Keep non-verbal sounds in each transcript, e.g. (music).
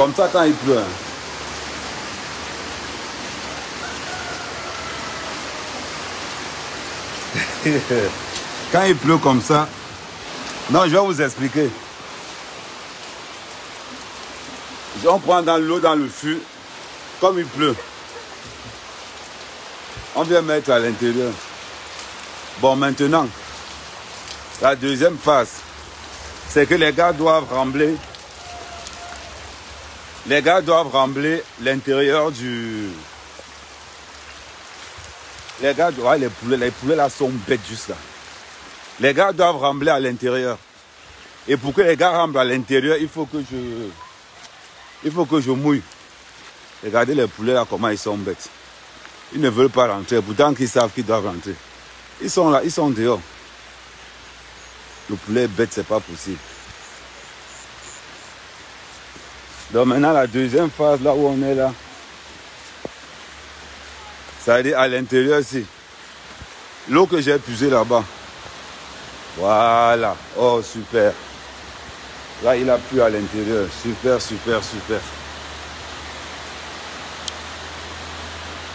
Comme ça quand il pleut. hein. (laughs) quand il pleut comme ça, non, je vais vous expliquer. On prend dans l'eau dans le fût, comme il pleut. On vient mettre à l'intérieur. Bon, maintenant, la deuxième phase, c'est que les gars doivent rembler. Les gars doivent rembler l'intérieur du. Les gars doivent. Les poulets, les poulets là sont bêtes juste là. Les gars doivent rembler à l'intérieur. Et pour que les gars remblent à l'intérieur, il faut que je. Il faut que je mouille. Regardez les poulets là, comment ils sont bêtes. Ils ne veulent pas rentrer, pourtant qu'ils savent qu'ils doivent rentrer. Ils sont là, ils sont dehors. Le poulet est bête, c'est pas possible. Donc maintenant, la deuxième phase, là où on est là, ça veut dire à l'intérieur ici. L'eau que j'ai puisée là-bas. Voilà. Oh, super. Là, il a plu à l'intérieur. Super, super, super.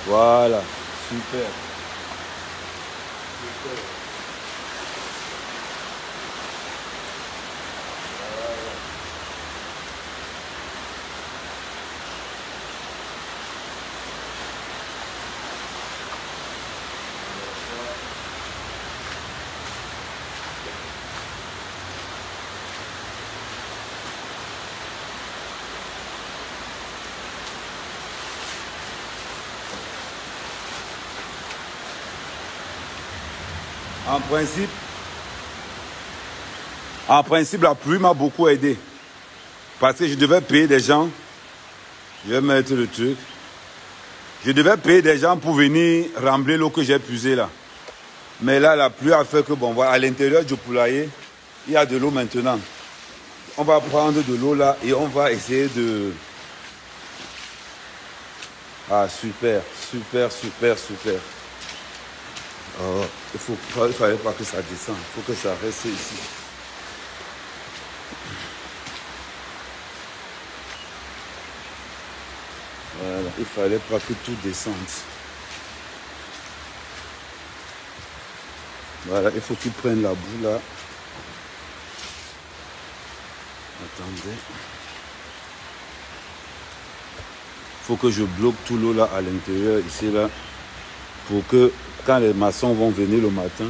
Voilà. Super. Super. Principe, en principe, la pluie m'a beaucoup aidé. Parce que je devais payer des gens. Je vais mettre le truc. Je devais payer des gens pour venir rembler l'eau que j'ai puisée là. Mais là, la pluie a fait que, bon, voilà, à l'intérieur du poulailler, il y a de l'eau maintenant. On va prendre de l'eau là et on va essayer de... Ah, super, super, super, super. Oh, il il fallait pas que ça descende. Il faut que ça reste ici. Voilà, il fallait pas que tout descende. Voilà, il faut qu'il prenne la boue là. Attendez. Il faut que je bloque tout l'eau là à l'intérieur, ici là, pour que quand les maçons vont venir le matin,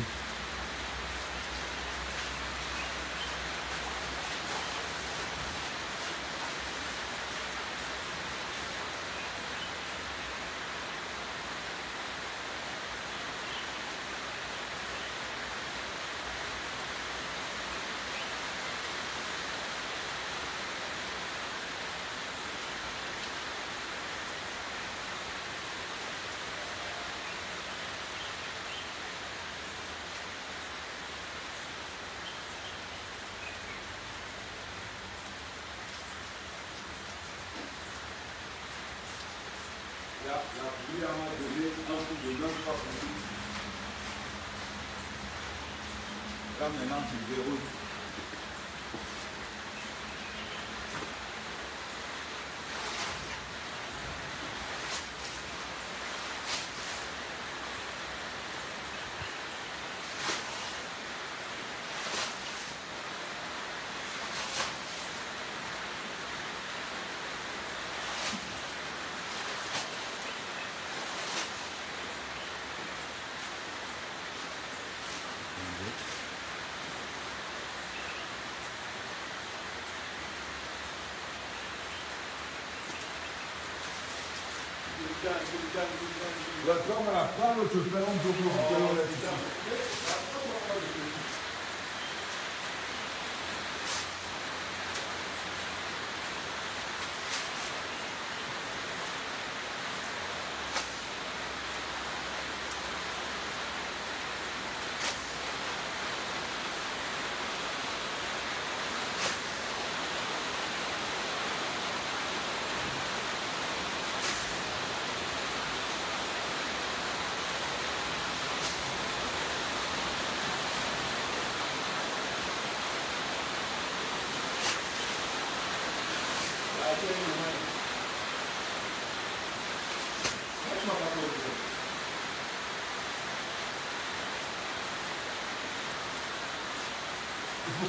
Retourne à la femme, tu fais un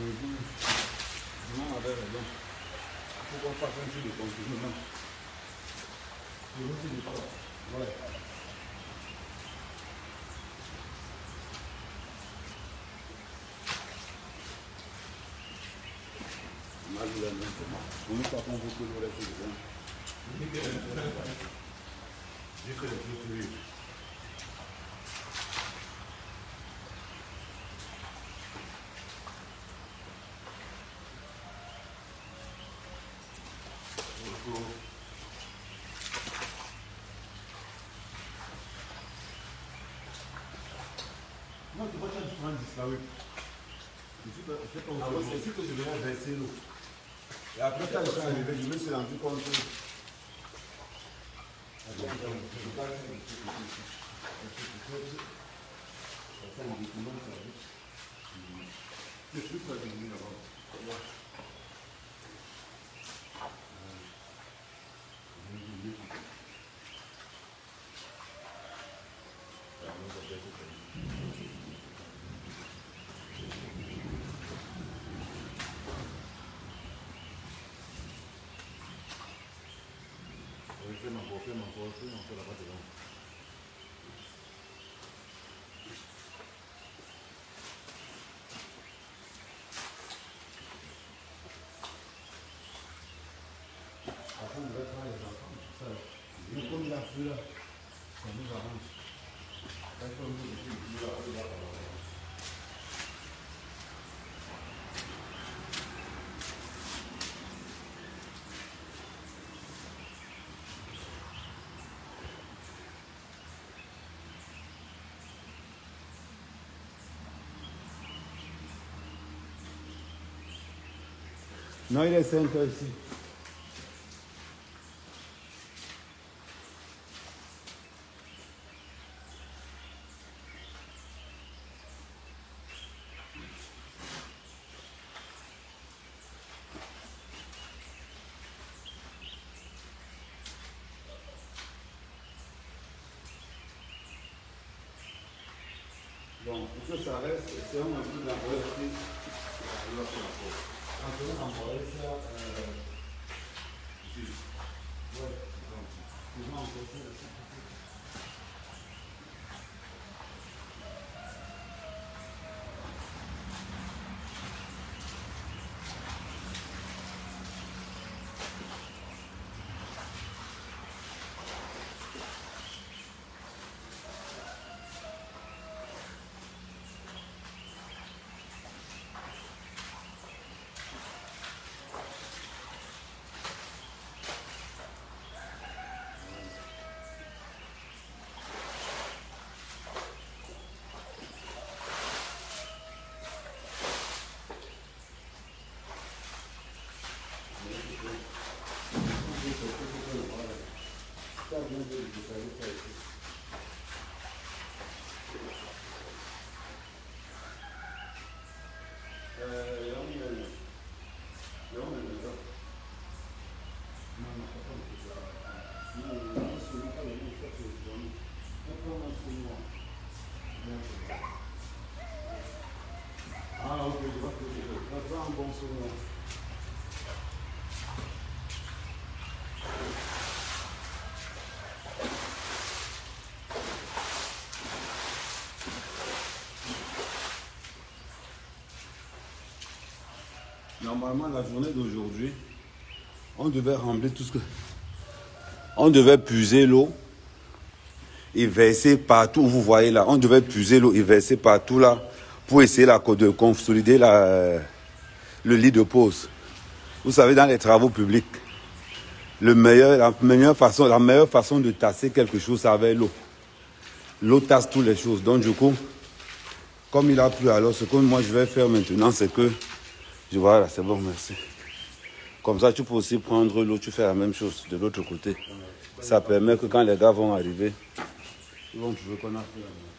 non, avait raison. Fasse un peu de continuement. Je vous dis pas. Ouais. Mal de la main. On ne pas qu'on vous que le reste J'ai le clôturer. Moi, tu vois, tu as disparu. Ah ouais, c'est ici que je venais verser l'eau. Et après, quand je suis arrivé, je me suis rendu compte que. Truc va suis pas venu là-bas. Fais ma peau, fais ma peau, fais ma peau là-bas devant. Après, on va travailler les enfants, tout ça. Mais comme il a plu là, ça nous arrange. Quand on nous dit qu'il a plu là, on va Non, il est 5 heures ici. Bon, pour que ça reste, c'est un peu d'envoyer aussi. Quand on envoie ça, euh, ici. Ouais, donc, on va envoyer ça. Normalement, la journée d'aujourd'hui, on devait remplir tout ce que. On devait puiser l'eau et verser partout vous voyez là. On devait puiser l'eau et verser partout là pour essayer la, de consolider la, le lit de pause. Vous savez, dans les travaux publics, le meilleur, la, meilleure façon, la meilleure façon de tasser quelque chose, c'est avec l'eau. L'eau tasse toutes les choses. Donc, du coup, comme il a plu, alors ce que moi je vais faire maintenant, c'est que, je vois, là, c'est bon, merci. Comme ça, tu peux aussi prendre l'eau, tu fais la même chose de l'autre côté. Ça permet que quand les gars vont arriver, ils vont trouver qu'on a fait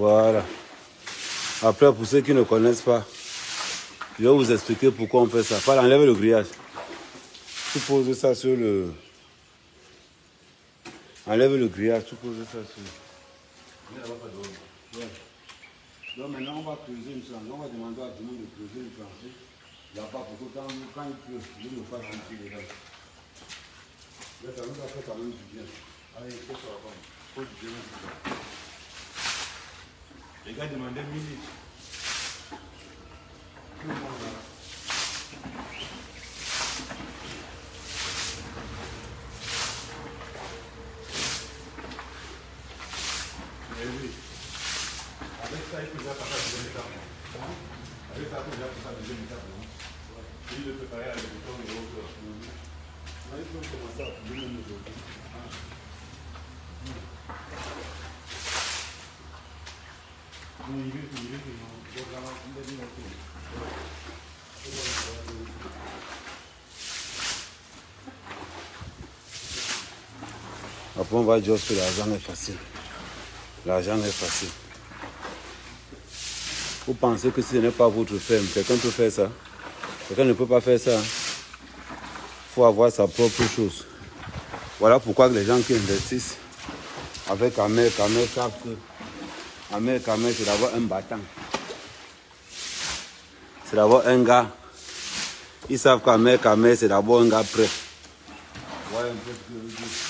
Voilà. Après, pour ceux qui ne connaissent pas, je vais vous expliquer pourquoi on fait ça. Pas enlève le grillage. Tu poses ça sur le... Enlève le grillage, tu poses ça sur... Donc maintenant, on va creuser une chambre. On va demander à tout le monde de creuser une tranchée. Là-bas, pour que quand, quand il pleut, il ne pas rentrer dedans. Là, ça nous a fait quand même du bien. Allez, il faut ça va Faut du bien. Les gars demandaient minutes. Mais oui. Avec ça, il peut déjà passer à la deuxième étape. Avec ça, il peut déjà passer à la deuxième étape. Il le préparer à l'émission et l'autre. Il faut commencer à pouvoir nous aujourd'hui. Après, on va que l'argent est facile. L'argent est facile. Vous pensez que ce n'est pas votre ferme, quelqu'un peut faire ça? Quelqu'un ne peut pas faire ça. Il faut avoir sa propre chose. Voilà pourquoi les gens qui investissent avec Amer, Amer savent que Amer, Amer, c'est d'avoir un battant. C'est d'avoir un gars. Ils savent qu'Amer, Amer, c'est d'abord un gars prêt. Un peu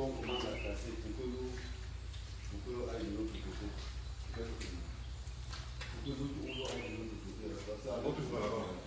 pont commence à casser, Tokolo, Tokolo aille de l'autre côté. Tokolo, Tokolo aille de l'autre côté. Ça, l'autre là-bas.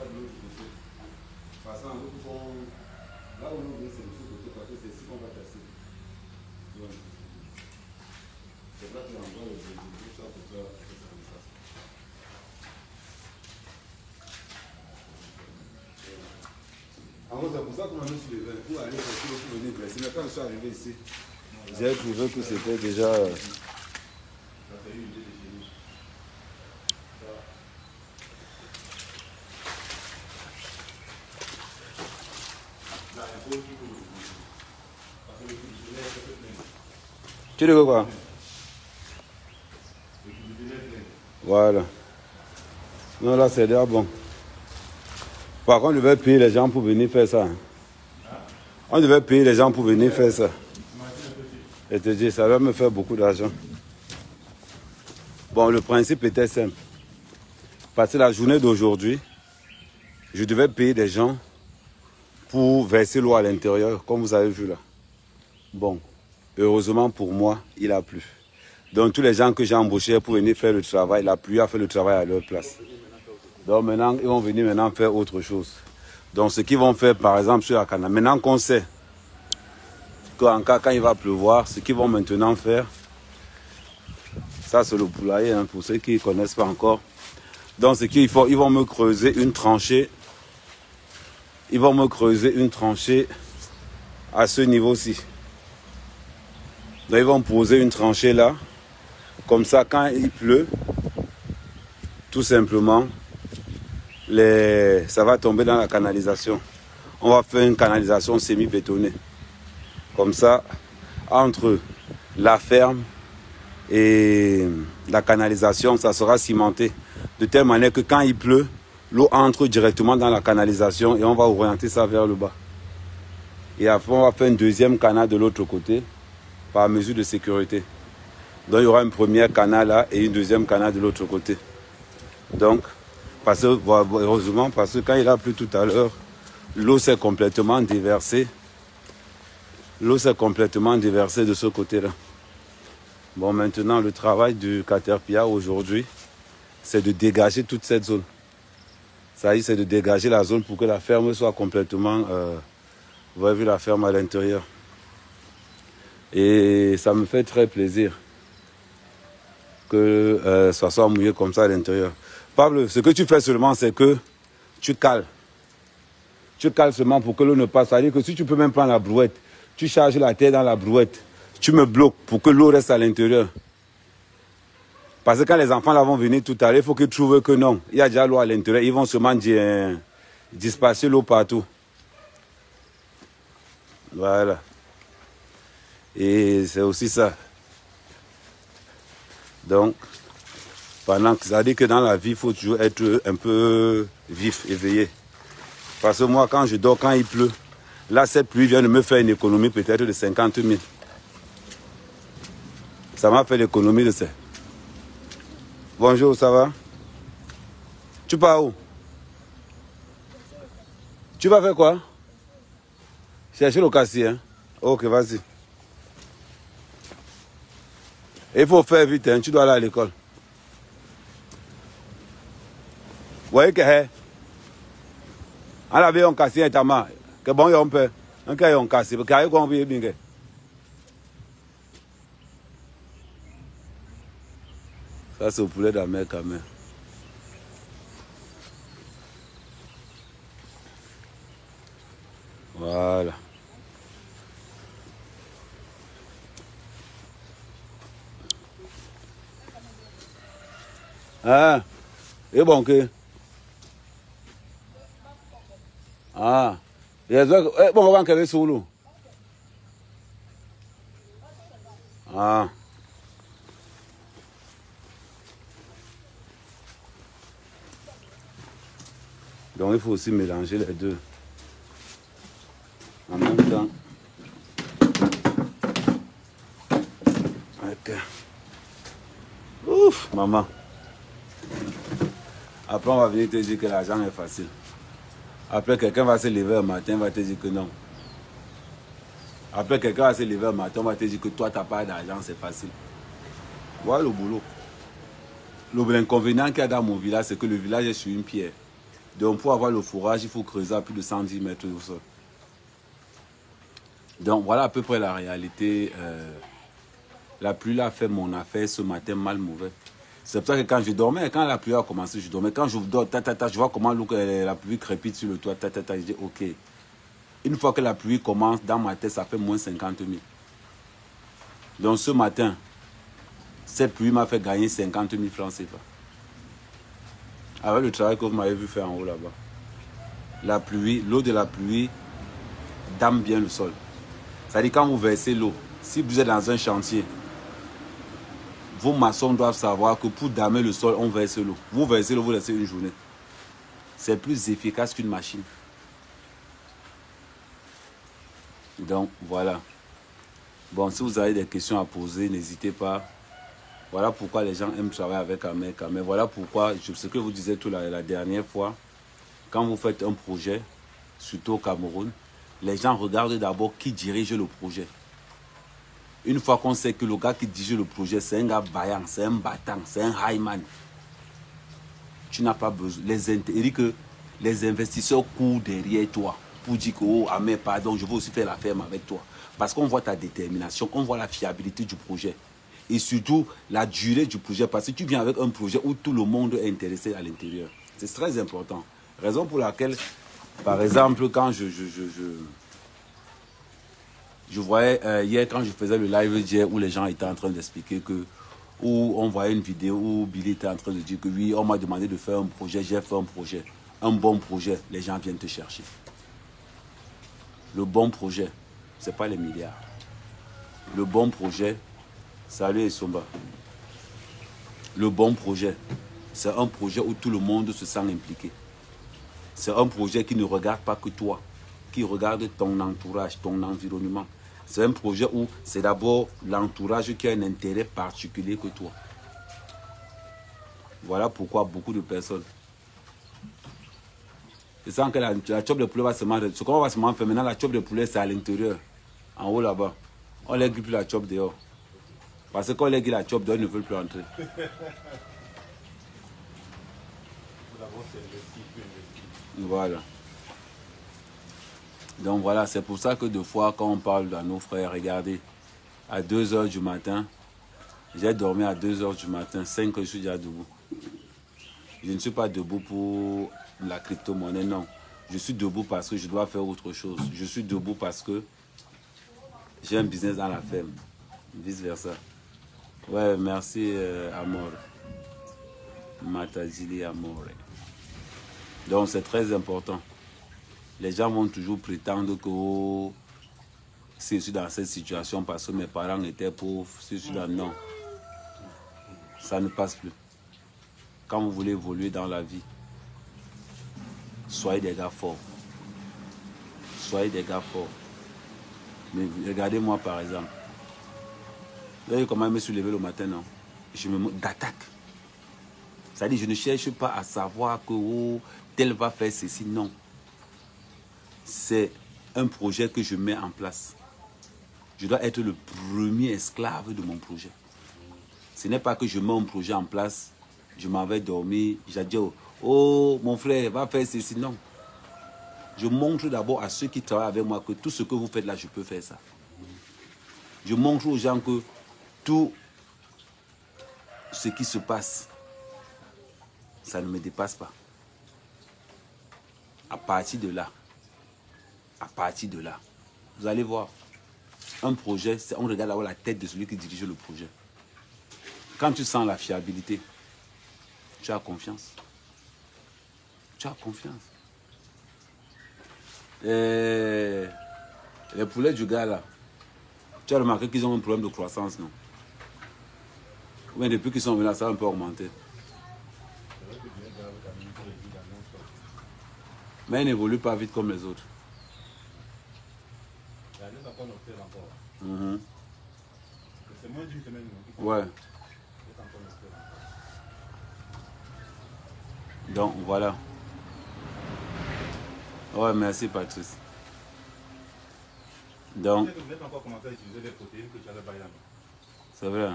pas de l'autre côté. Passant l'autre fond, là où l'eau vient, c'est de ce côté, parce que c'est ici qu'on va casser. Donc, c'est là qu'il envoie le bout ça pour faire comme ça. En gros, c'est pour ça qu'on a mis sur les 20 pour aller sortir, pour venir verser. Mais quand je suis arrivé ici, j'ai trouvé que c'était déjà. Tu dis que quoi Voilà. Non, là, c'est déjà bon. Par contre, on devait payer les gens pour venir faire ça. hein. On devait payer les gens pour venir faire ça. Et te dire, ça va me faire beaucoup d'argent. Bon, le principe était simple. Parce que la journée d'aujourd'hui, je devais payer des gens pour verser l'eau à l'intérieur, comme vous avez vu là. Bon, heureusement pour moi, il a plu. Donc tous les gens que j'ai embauchés pour venir faire le travail, la pluie a fait le travail à leur place. Donc maintenant, ils vont venir maintenant faire autre chose. Donc ce qu'ils vont faire, par exemple, sur la canne, maintenant qu'on sait qu'en cas quand il va pleuvoir, ce qu'ils vont maintenant faire, ça c'est le poulailler, hein, pour ceux qui ne connaissent pas encore. Donc ce qu'il faut, ils vont me creuser une tranchée. Ils vont me creuser une tranchée à ce niveau-ci. Donc ils vont poser une tranchée là. Comme ça, quand il pleut, tout simplement, ça va tomber dans la canalisation. On va faire une canalisation semi-bétonnée. Comme ça, entre la ferme et la canalisation, ça sera cimenté. De telle manière que quand il pleut, l'eau entre directement dans la canalisation et on va orienter ça vers le bas. Et après, on va faire une deuxième canal de l'autre côté par mesure de sécurité. Donc il y aura une première canal là et une deuxième canal de l'autre côté. Donc, parce heureusement, parce que quand il a plu tout à l'heure, l'eau s'est complètement déversée. L'eau s'est complètement déversée de ce côté-là. Bon, maintenant, le travail du Caterpillar aujourd'hui, c'est de dégager toute cette zone. Ça y est, c'est de dégager la zone pour que la ferme soit complètement... euh, vous avez vu la ferme à l'intérieur. Et ça me fait très plaisir que euh, ça soit mouillé comme ça à l'intérieur. Pablo, ce que tu fais seulement, c'est que tu cales. Tu cales seulement pour que l'eau ne passe. C'est-à-dire que si tu peux même prendre la brouette, tu charges la terre dans la brouette, tu me bloques pour que l'eau reste à l'intérieur. Parce que quand les enfants là vont venir tout à l'heure, il faut qu'ils trouvent que non, il y a déjà l'eau à l'intérieur. Ils vont seulement dire, disperser l'eau partout. Voilà. Et c'est aussi ça. Donc, pendant que ça dit que dans la vie, il faut toujours être un peu vif, éveillé. Parce que moi, quand je dors, quand il pleut, là, cette pluie vient de me faire une économie peut-être de 50 000. Ça m'a fait l'économie de ça. Bonjour, ça va? Tu pars où? Tu vas faire quoi? Chercher le cassier, hein? Ok, vas-y. Il faut faire vite, hein. tu dois aller à l'école. Vous voyez que, hein, on avait un cassier et tama, que bon, on peut, on peut un cassier, parce qu'il y a un peu. Ça, c'est au poulet de la mer quand même. Voilà. Ah, et bon que. Ah, eh, bon, on va en sous l'eau. Ah. Donc il faut aussi mélanger les deux. En même temps. Ok. Ouf, maman. Après, on va venir te dire que l'argent est facile. Après, quelqu'un va se lever un matin, va te dire que non. Après, quelqu'un va se lever un matin, va te dire que toi, tu n'as pas d'argent, c'est facile. Voilà le boulot. Le- L'inconvénient qu'il y a dans mon village, c'est que le village est sur une pierre. Donc, pour avoir le fourrage, il faut creuser à plus de 110 mètres au sol. Donc, voilà à peu près la réalité. euh, la pluie là a fait mon affaire ce matin mal mauvais. C'est pour ça que quand je dormais, quand la pluie a commencé, je dormais. Quand je dors, ta, je vois comment euh, la pluie crépite sur le toit, ta, je dis ok. Une fois que la pluie commence, dans ma tête, ça fait moins 50 000. Donc ce matin, cette pluie m'a fait gagner 50 000 francs CFA. Avec le travail que vous m'avez vu faire en haut là-bas. La pluie, l'eau de la pluie dame bien le sol. C'est-à-dire quand vous versez l'eau, si vous êtes dans un chantier, vos maçons doivent savoir que pour damer le sol, on verse l'eau. Vous versez l'eau, vous laissez une journée. C'est plus efficace qu'une machine. Donc voilà. Bon, si vous avez des questions à poser, n'hésitez pas. Voilà pourquoi les gens aiment travailler avec Amer. Mais voilà pourquoi, je, ce que vous disiez tout la, la dernière fois, quand vous faites un projet, surtout au Cameroun, les gens regardent d'abord qui dirige le projet. Une fois qu'on sait que le gars qui dirige le projet, c'est un gars vaillant, c'est un battant, c'est un highman, tu n'as pas besoin. Les, que les investisseurs courent derrière toi pour dire que, oh, ah, mais pardon, je veux aussi faire la ferme avec toi. Parce qu'on voit ta détermination, on voit la fiabilité du projet. Et surtout, la durée du projet. Parce que tu viens avec un projet où tout le monde est intéressé à l'intérieur. C'est très important. Raison pour laquelle, par exemple, quand je, je, voyais euh, hier, quand je faisais le live où les gens étaient en train d'expliquer que, où on voyait une vidéo où Billy était en train de dire que oui, on m'a demandé de faire un projet, j'ai fait un projet. Un bon projet, les gens viennent te chercher. Le bon projet, ce n'est pas les milliards. Le bon projet, salut Somba. Le bon projet, c'est un projet où tout le monde se sent impliqué. C'est un projet qui ne regarde pas que toi, qui regarde ton entourage, ton environnement. C'est un projet où c'est d'abord l'entourage qui a un intérêt particulier que toi. Voilà pourquoi beaucoup de personnes. C'est ça que la, la de poulet va se manger. Ce qu'on va se manger maintenant, la chope de poulet, c'est à l'intérieur. En haut là-bas. On ne plus la chope dehors. Parce que quand on lègue la chope dehors, ils ne veulent plus entrer. Voilà. Donc voilà, c'est pour ça que deux fois, quand on parle à nos frères, regardez, à 2 h du matin, j'ai dormi à 2 h du matin, 5 heures, je suis déjà debout. Je ne suis pas debout pour la crypto-monnaie, non. Je suis debout parce que je dois faire autre chose. Je suis debout parce que j'ai un business dans la ferme. Vice versa. Ouais, merci, euh, Amor. Matajili Amore. Donc c'est très important. Les gens vont toujours prétendre que si je suis dans cette situation parce que mes parents étaient pauvres, si je suis dans non. Ça ne passe plus. Quand vous voulez évoluer dans la vie, soyez des gars forts. Soyez des gars forts. Mais regardez-moi par exemple. Vous voyez comment je me suis levé le matin, non? Je me d'attaque. C'est-à-dire, je ne cherche pas à savoir que oh, tel va faire ceci. Non. C'est un projet que je mets en place. Je dois être le premier esclave de mon projet. Ce n'est pas que je mets un projet en place, je m'en vais dormir, j'ai dit, oh mon frère, va faire ceci. Non. Je montre d'abord à ceux qui travaillent avec moi que tout ce que vous faites là, je peux faire ça. Je montre aux gens que tout ce qui se passe, ça ne me dépasse pas. À partir de là, à partir de là, vous allez voir, un projet, on regarde la tête de celui qui dirige le projet. Quand tu sens la fiabilité, tu as confiance. Tu as confiance. Et les poulets du gars là, tu as remarqué qu'ils ont un problème de croissance, non? Oui, depuis qu'ils sont venus là, ça a un peu augmenté. Mais ils n'évoluent pas vite comme les autres. Mhm. C'est moins d'une semaine. Ouais. Donc voilà. Ouais, merci Patrice. Donc. C'est vrai.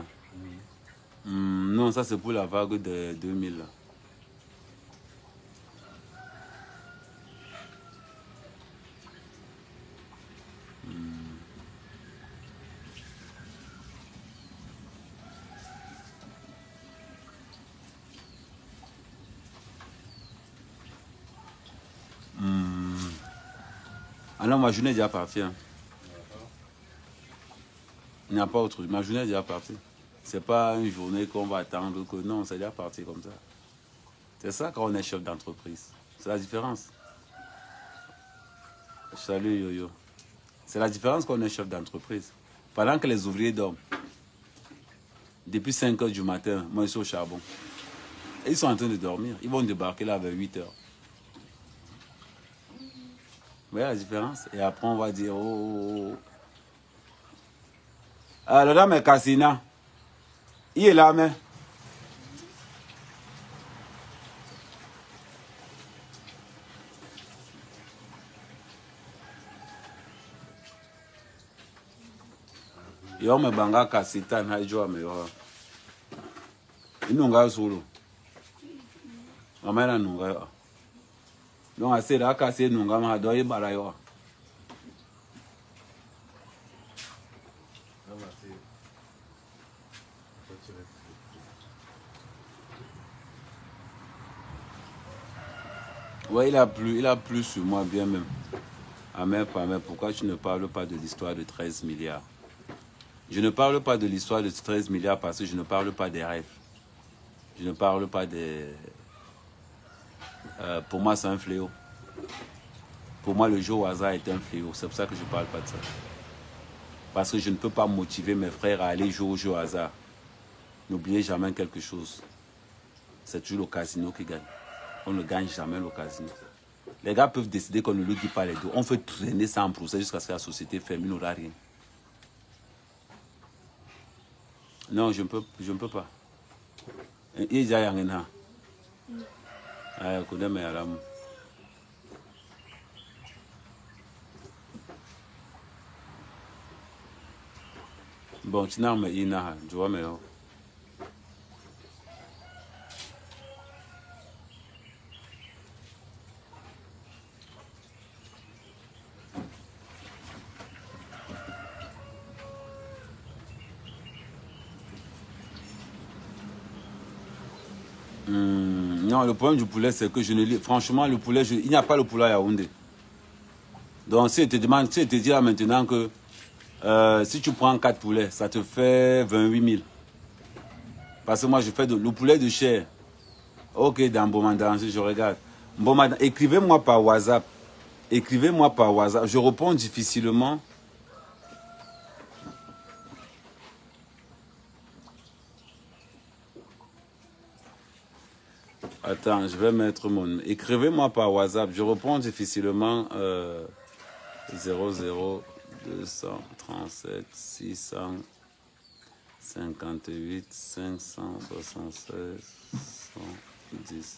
Mm, non, ça c'est pour la vague de 2000. Là. Ma journée est déjà partie. hein. Il n'y a pas autre. Ma journée est déjà partie. C'est pas une journée qu'on va attendre que non, c'est déjà parti comme ça. C'est ça quand on est chef d'entreprise. C'est la différence. Salut Yo-Yo. C'est la différence quand on est chef d'entreprise. Pendant que les ouvriers dorment, depuis 5 heures du matin, moi je suis au charbon. Ils sont en train de dormir. Ils vont débarquer là vers 8 heures. Voyez la différence? Et après, on va dire, oh, oh, oh. Ah, le dame est Cassina. Il est là, mais. yo me banga kasitan ha jo me yo inunga sulu amana nunga yo no asera akase nunga ma do ibara yo Ouais, il a plu, il a plu sur moi bien même. Amen, mais pourquoi tu ne parles pas de l'histoire de 13 milliards? Je ne parle pas de l'histoire de 13 milliards parce que je ne parle pas des rêves. Je ne parle pas des... Euh, pour moi, c'est un fléau. Pour moi, le jeu au hasard est un fléau. C'est pour ça que je ne parle pas de ça. Parce que je ne peux pas motiver mes frères à aller jouer au jeu au hasard. N'oubliez jamais quelque chose. C'est toujours le casino qui gagne. On ne gagne jamais le casino. Les gars peuvent décider qu'on ne lui dit pas les deux. On fait traîner ça en procès jusqu'à ce que la société ferme. Il n'aura rien. Non, je ne peux, je ne peux pas. Il y a rien. Ah, je connais mes alarmes. Bon, tu n'as pas ina, tu vois, mais. oh. Hum, le problème du poulet, c'est que je ne lis. Franchement, le poulet, il n'y a pas le poulet à Yaoundé. Donc, si je te demande, si je dis là maintenant que euh, si tu prends 4 poulets, ça te fait 28 000. Parce que moi, je fais le poulet de chair. Ok, dans Bomandan, je regarde. Bomandan, écrivez-moi par WhatsApp. Écrivez-moi par WhatsApp. Je réponds difficilement. Attends, je vais mettre mon... Écrivez-moi par WhatsApp. Je réponds difficilement. Euh, 00 237 658 576 110.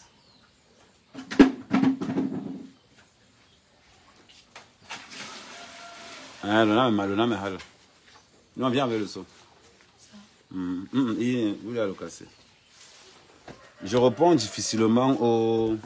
Ah, le nom est mal, le nom est mal. Non, viens avec le saut. Hum, hum, il, il a le cassé? Je réponds difficilement au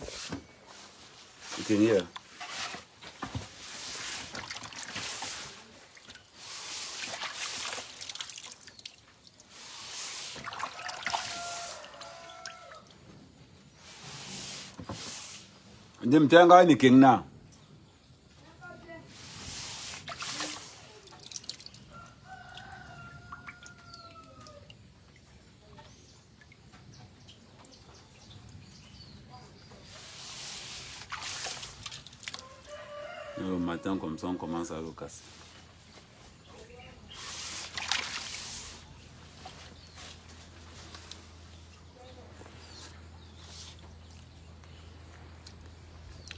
na le matin comme ça on commence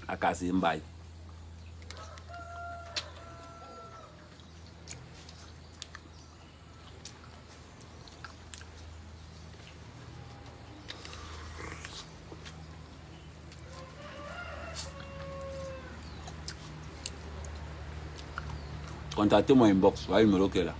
à le casser akasi mbayi contactez mon inbox voyez le numéro qui est là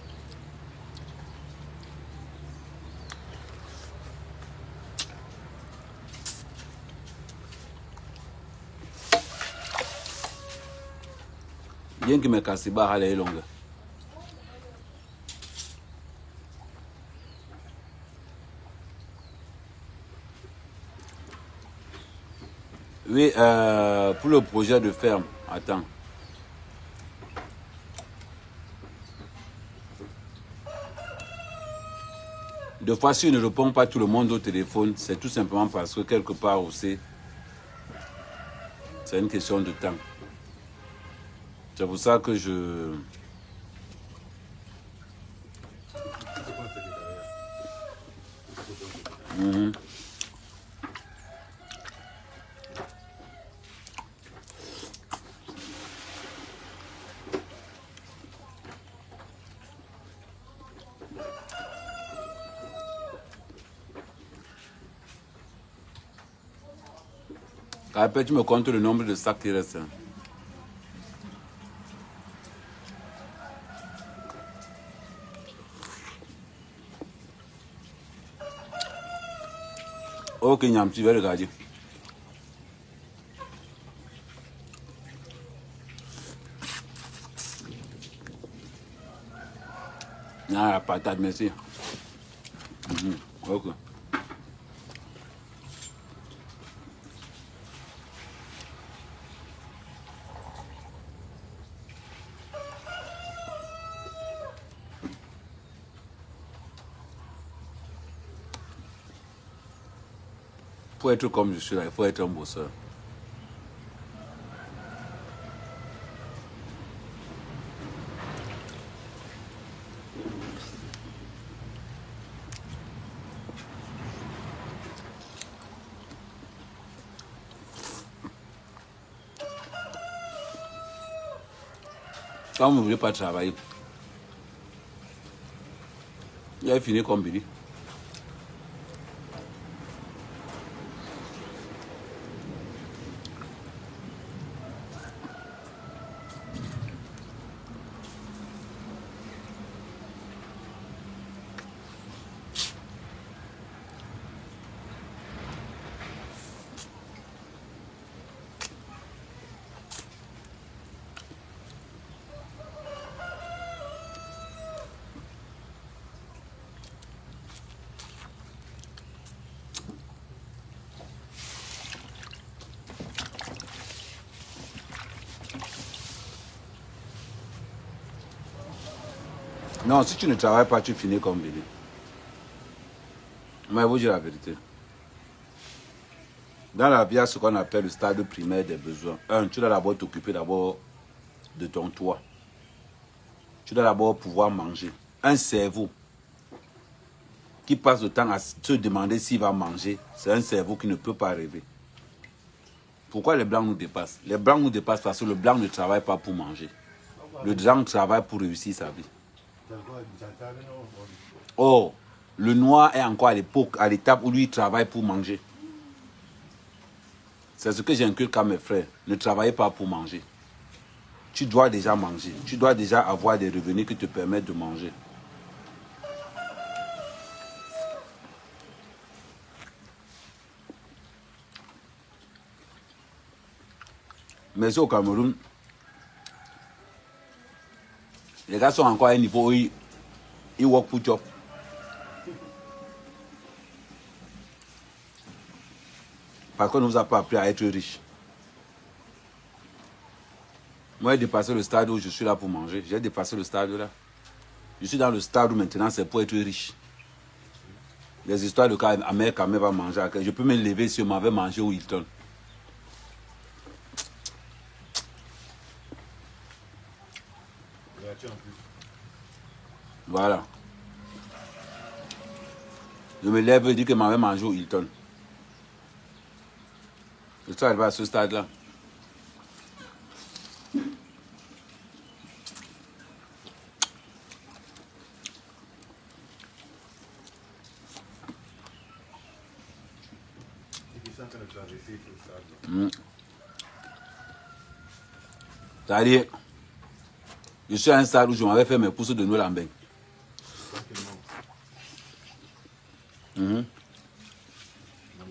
bien que mes casse-barres allaient longues. Oui, euh, pour le projet de ferme, attends. Deux fois, si je ne réponds pas tout le monde au téléphone, c'est tout simplement parce que quelque part aussi, c'est une question de temps. C'est pour ça que je... Mhm. Après, tu me comptes le nombre de sacs qui restent. Ok, Nyam, tu vas regarder. Ah, la patate, merci. Mhm, Ok. Pour être comme je suis là, il faut être un bosseur. Quand vous ne voulez pas travailler, il a fini comme Billy. Non, si tu ne travailles pas, tu finis comme Billy. Mais vous dire la vérité. Dans la vie, il y a ce qu'on appelle le stade primaire des besoins. Un, tu dois d'abord t'occuper d'abord de ton toit. Tu dois d'abord pouvoir manger. Un cerveau qui passe le temps à se demander s'il va manger, c'est un cerveau qui ne peut pas rêver. Pourquoi les blancs nous dépassent? Les blancs nous dépassent parce que le blanc ne travaille pas pour manger. Le blanc travaille pour réussir sa vie. Or, le noir est encore à l'époque, à l'étape où lui il travaille pour manger. C'est ce que j'inculque à mes frères. Ne travaillez pas pour manger. Tu dois déjà manger. Tu dois déjà avoir des revenus qui te permettent de manger. Mais au Cameroun, les gars sont encore à un niveau où ils, ils work pour job. Parce qu'on ne nous a pas appris à être riches. Moi, j'ai dépassé le stade où je suis là pour manger. J'ai dépassé le stade là. Je suis dans le stade où maintenant c'est pour être riche. Les histoires de cas, Amérique va manger. Je peux me lever si on m'avait mangé au Hilton. Voilà. Je me lève et dis que m'avait mangé au Hilton. Je suis arrivé à ce stade-là. Mm. C'est-à-dire, je suis à un stade où je m'avais fait mes pousses de Noël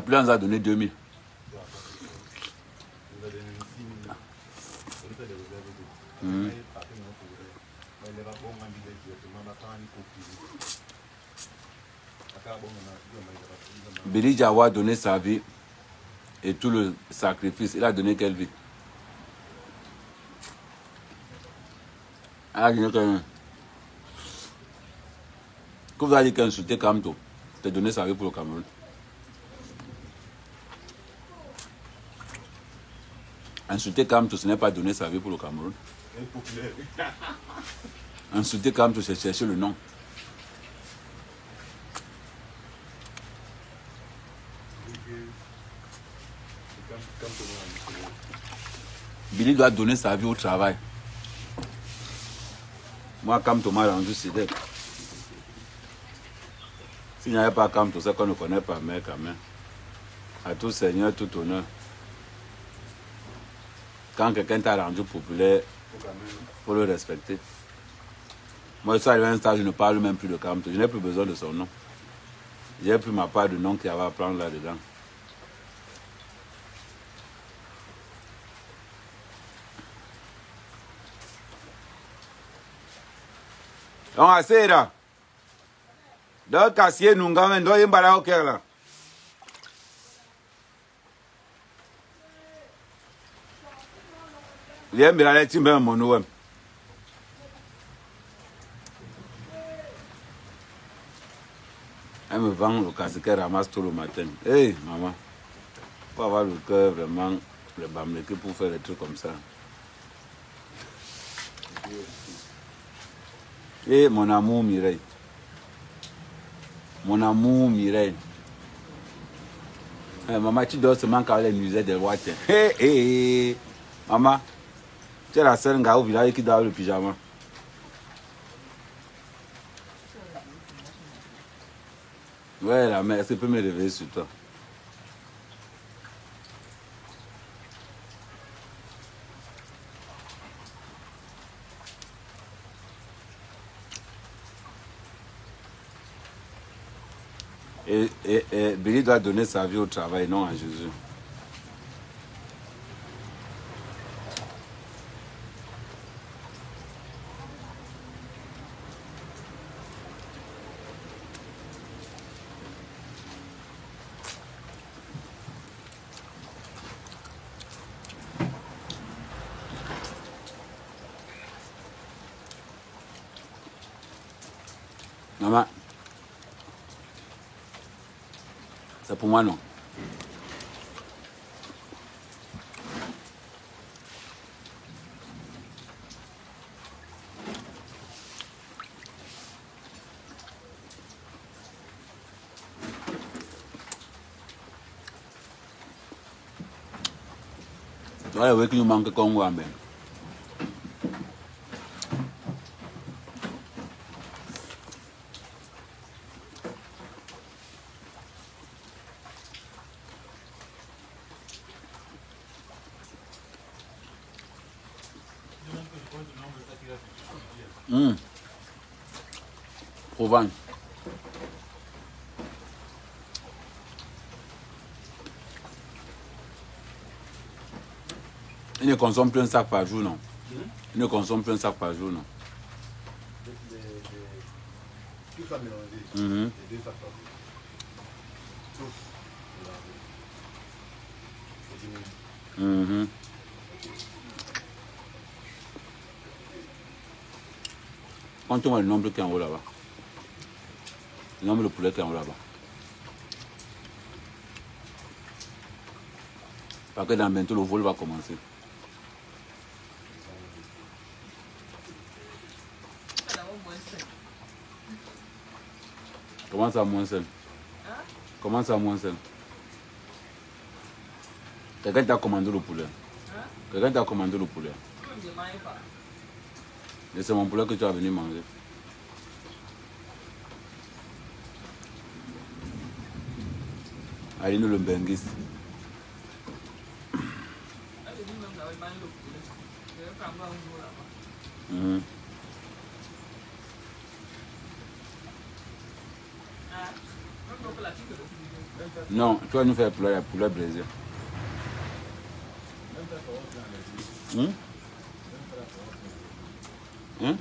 dire, on va dire. Billy Jawa a donné sa vie et tout le sacrifice. Il a donné quelle vie? Il a donné Que vous dit qu'insulter Kamto, t'as donné sa vie pour le Cameroun. Insulter Kamto, ce n'est pas donner sa vie pour le Cameroun. Insulter Kamto, c'est chercher le nom. Billy doit donner sa vie au travail. Moi, Kamto m'a rendu Sidek. S'il n'y avait pas Kamto, c'est qu'on ne connaît pas, mais quand même. À tout seigneur, tout honneur. Quand quelqu'un t'a rendu populaire, il faut le respecter. Moi, je suis arrivé à un stade, je ne parle même plus de Kamto. Je n'ai plus besoin de son nom. J'ai pris ma part du nom qu'il y à prendre là-dedans. Donc, assez là. Donc, Cassier, nous, avoir un là. Là, tu me mon nom. Elle me vend le casque qu'elle ramasse tout le matin. Hé, maman, faut avoir le cœur vraiment, le pour faire des trucs comme ça. Et mon amour Mireille. Mon amour Mireille. Eh, maman, tu dors seulement quand les nuisettes des rois. Hé, hé, hé. Maman, tu es la seule gars au village qui dort le pyjama. Ouais, la mère, est-ce peut me réveiller sur toi? Et, et, et doit donner sa vie au travail, non à Jésus. Maman, c'est pour moi, non Ouais, ouais, qu'il nous manque Congo, mais. Hum. Provence. Il ne consomme plus un sac par jour, non Il ne consomme plus un sac par jour, non Tout ça mélangé. Les deux sacs par jour. Mhm. Compte-moi le nombre qui est en haut là-bas. Le nombre de poulets qui est en haut là-bas. Parce que dans bientôt le vol va commencer. Comment ça moins seul Comment ça moins seul Quelqu'un t'a commandé le poulet. Quelqu'un t'a commandé le poulet. Et c'est mon poulet que tu as venu manger. Aline le Benguis. Mhm. Non, tu vas nous faire poulet, poulet braisé. Hum? Hum?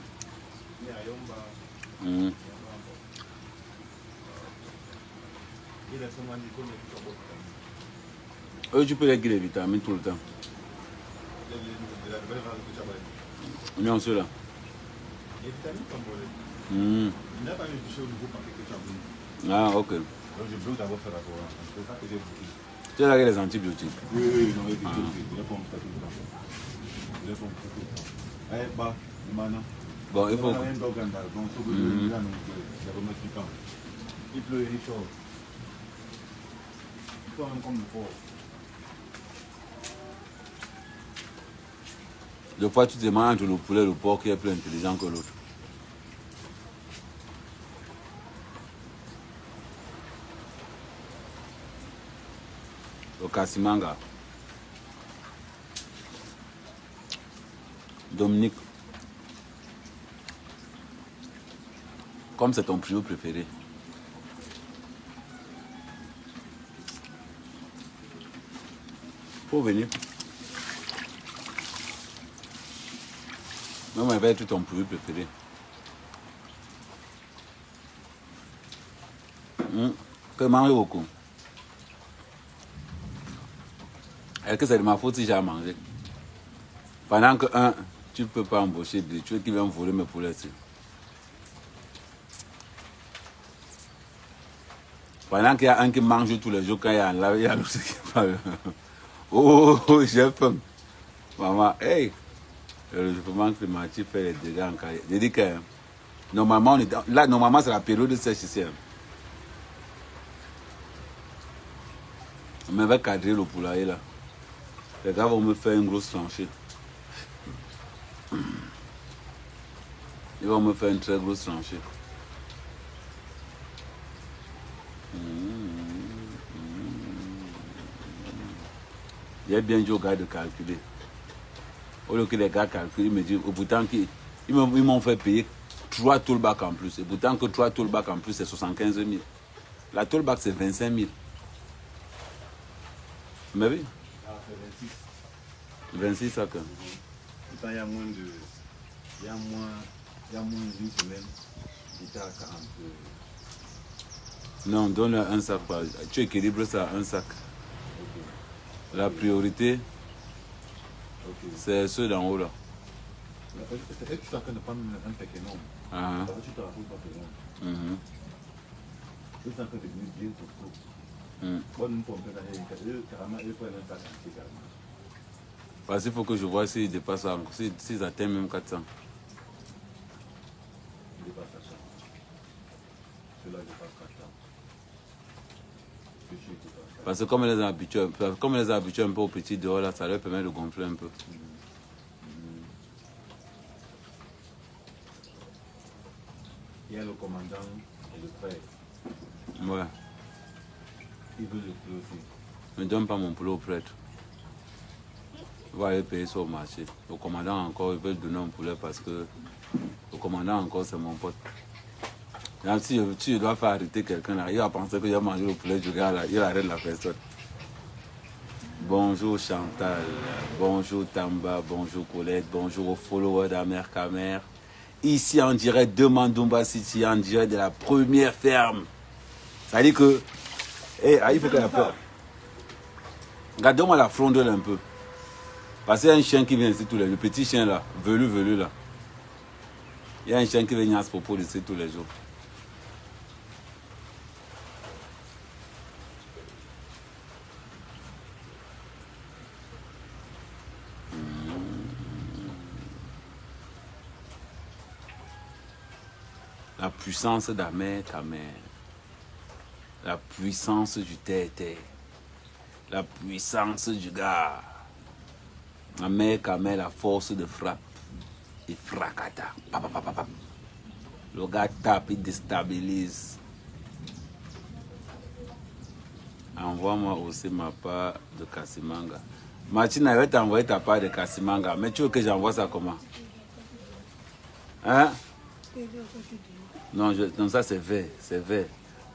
Hum. Bora. Eux, tu peux les les vitamines tout le temps. Ile ile la nouvelle va kucha bali. Non, ceux-là. Les. Hum. Ah, ok. Donc je d'abord la courant. C'est ça que j'ai. Tu as les antibiotiques. Oui, oui, non, il est comme ça tout le temps. Il est comme ça tout le temps. Eh, bah, maintenant. Bon, il faut. Il y a un dog en bas, donc il faut que je là, donc, je vais remettre du temps. Il pleut il chaud. Il faut même comme le porc. Des fois, tu te demandes entre le poulet et le porc qui est plus intelligent que l'autre. Le Kassimanga. Dominique. Comme c'est ton trio préféré. Faut venir. Même avec tout ton produit préféré. Hum, Que manger beaucoup. Est-ce que c'est de ma faute si j'ai à manger Pendant que, un, tu ne peux pas embaucher deux, tu veux qu'ils viennent voler mes poulets. Pendant qu'il y a un qui mange tous les jours, quand il y a un là, il y a l'autre qui (laughs) parle. Oh, j'ai faim. Maman, hey, le réchauffement climatique fait les dégâts en carrière. Je dis que normalement, on est dans- là, normalement, c'est la période de sèche ici. hein. Mais avec cadrer le poulailler là, les gars vont me faire une grosse tranchée. Ils vont me faire une très grosse tranchée. J'ai bien dit aux gars de calculer. Au lieu que les gars calculent, ils me disent, au qu'ils ils m'ont fait payer 3 toolbacks en plus. Et pourtant que 3 toolbacks en plus, c'est 75 000. La toolback, c'est 25 000. Mais oui, Ah, c'est 26. 26 sacs. Pourtant, il y a moins de. Il y a moins. Il y a moins d'une semaine. Il était à 40. Non, donne un sac. par- Tu équilibres ça à un sac. Ok. La priorité, Ok. c'est ceux d'en haut là. Que tu es en train de prendre un paquet énorme? Ah, tu te racontes pas que non. Tu es en train de devenir bien trop. Carrément. Parce qu'il faut que je vois s'ils dépassent, s'ils atteignent même 400. Ils dépassent à ça. Ceux-là dépassent 4 ans. Petit, tout ça. Parce que comme les habitués, comme les habitués un peu au petit dehors là, ça leur permet de gonfler un peu. Il y a le commandant et le frère. Ouais. Ils veulent le plus aussi. Ne donne pas mon poulet au prêtre. Il va aller payer ça au marché. Le commandant encore, il veut donner un poulet parce que le commandant encore, c'est mon pote. Donc, si, je dois faire arrêter quelqu'un là, il va penser que j'ai mangé le poulet du gars là, il arrête la personne. Bonjour Chantal, bonjour Tamba, bonjour Colette, bonjour aux followers d'Amer Kamer. Ici en direct de Mandumba City, en direct de la première ferme. Ça dit que, eh, ah, il faut qu'elle ait peur. Regardez-moi la frondelle un peu. Parce qu'il y a un chien qui vient ici tous les jours. Le petit chien là, velu, velu là. Il y a un chien qui vient à ce propos ici tous les jours. La puissance d'Amer Kamer. La puissance du terre-terre. La puissance du gars. Amer Kamer, la force de frappe. Il fracata. Le gars tape, il déstabilise. Envoie-moi aussi ma part de Kassimanga. Martina, je vais t'envoyer ta part de Kassimanga. Mais tu veux que j'envoie ça comment? Hein? Non, je- non, ça c'est vert, c'est vert.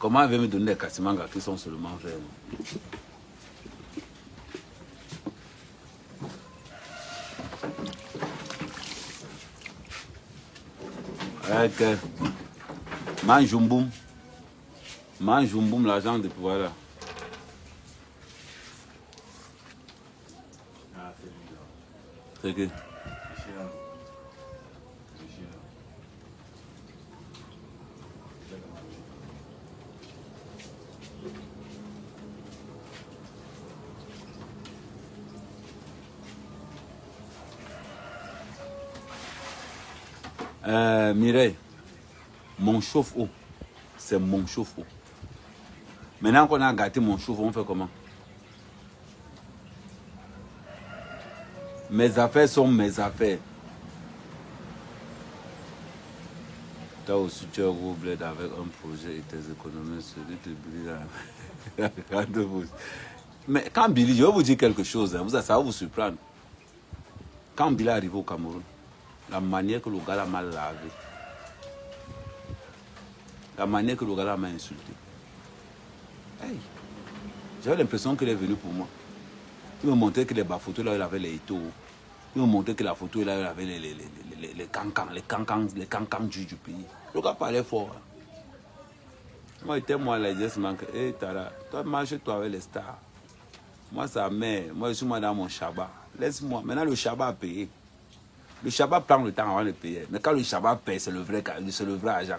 Comment elle veut me donner des cassimanga qui sont seulement verts Ok. Manjumboum. Manjumboum, l'argent de pouvoir là. Ah, c'est lui, là. C'est que. C'est chiant. C'est chiant. Euh, Mireille, mon chauffe-eau, c'est mon chauffe-eau. Maintenant qu'on a gâté mon chauffe-eau, on fait comment? Mes affaires sont mes affaires. Toi aussi, tu es bled avec un projet et tes économies se détruisent. (laughs) Regardez-vous. Mais quand Billy, je vais vous dire quelque chose, hein, ça va vous surprendre. Quand Billy est arrivé au Cameroun, la manière que le gars m'a lavé, la manière que le gars m'a insulté, hey, j'avais l'impression qu'il est venu pour moi. Il me montrait que les photos là, il avait les étaux. Il me montrait que la photo là, il avait les, les, les, les, cancans, les cancans, les cancans du, du pays. Le gars parlait fort. hein. Moi, j'étais moi là, je me que, hé Tara, toi marche toi avec les stars. Moi, sa mère, moi je suis moi dans mon Shabbat. Laisse-moi. Maintenant, le Shabbat a payé. Le Shabbat prend le temps avant de payer. Mais quand le Shabbat paye, c'est le vrai, c'est le vrai argent.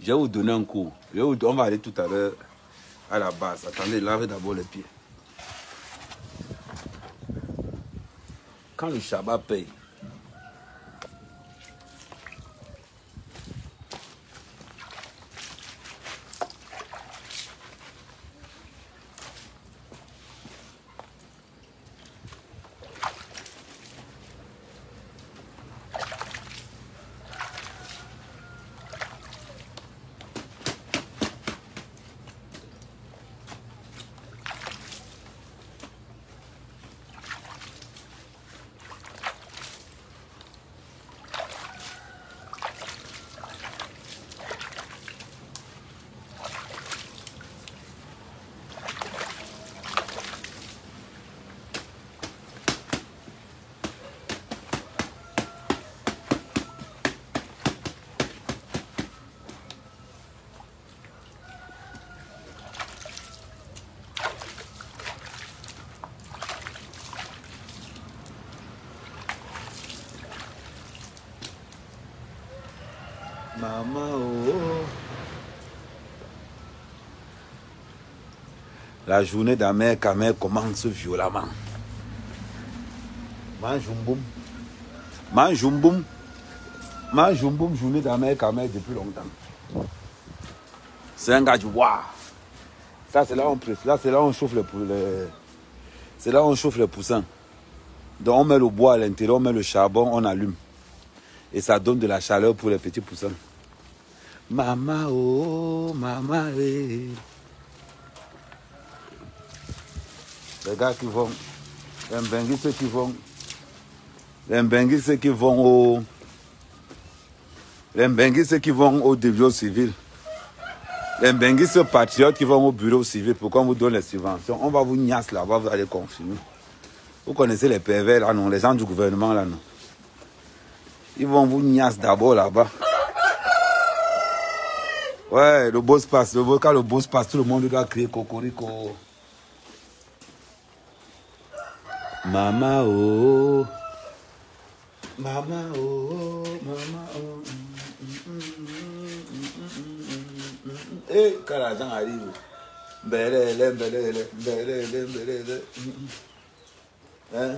Je vais vous donner un cours. On va aller tout à l'heure à la base. Attendez, lavez d'abord les pieds. Quand le Shabbat paye, La journée d'Amer Kamer commence violemment. Manjumboum. Manjumboum. Manjumboum, journée d'Amer Kamer depuis longtemps. C'est un gars du bois. Ça, c'est là on presse. Là, c'est là on chauffe pou- les- C'est là où on chauffe les poussins. Donc, on met le bois à l'intérieur, on met le charbon, on allume. Et ça donne de la chaleur pour les petits poussins. Maman, oh, maman, eh. Les gars qui vont, les Mbenguistes qui vont, les Mbenguistes qui vont au, les Mbenguistes qui vont au bureau civil, les Mbenguistes patriotes qui vont au bureau civil pour qu'on vous donne les subventions, on va vous niasse là-bas, vous allez confirmer. Vous connaissez les pervers là, non, les gens du gouvernement là, non. Ils vont vous niasse d'abord là-bas. Ouais, le boss passe. Le, quand le boss passe, tout le monde doit crier cocorico. Maman, oh. Maman, oh. Maman, oh. Et quand l'argent arrive, belele, belele, belele, belele. Hein?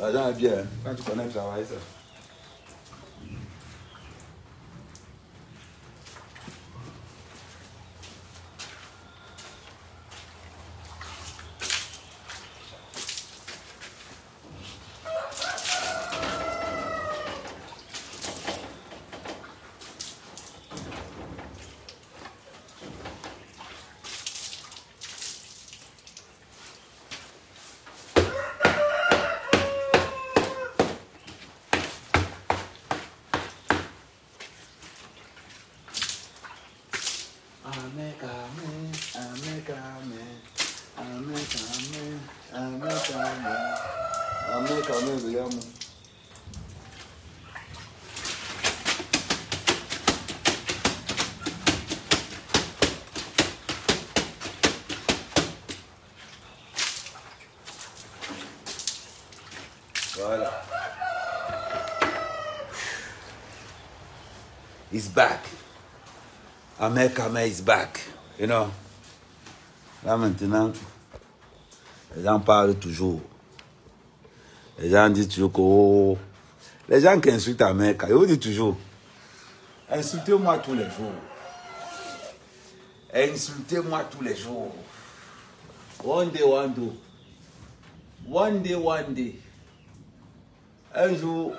L'argent est bien. hein. Quand tu connais le travail, ça. Quand même, regarde-moi. Voilà. He's back. Ahmed Kameh is back. You know. Là maintenant, les gens parlent toujours. Les gens disent toujours que oh, les gens qui insultent Ahmed Kameh, ils vous disent toujours, insultez-moi tous les jours. Insultez-moi tous les jours. One day, one day. One day, one day. Un jour,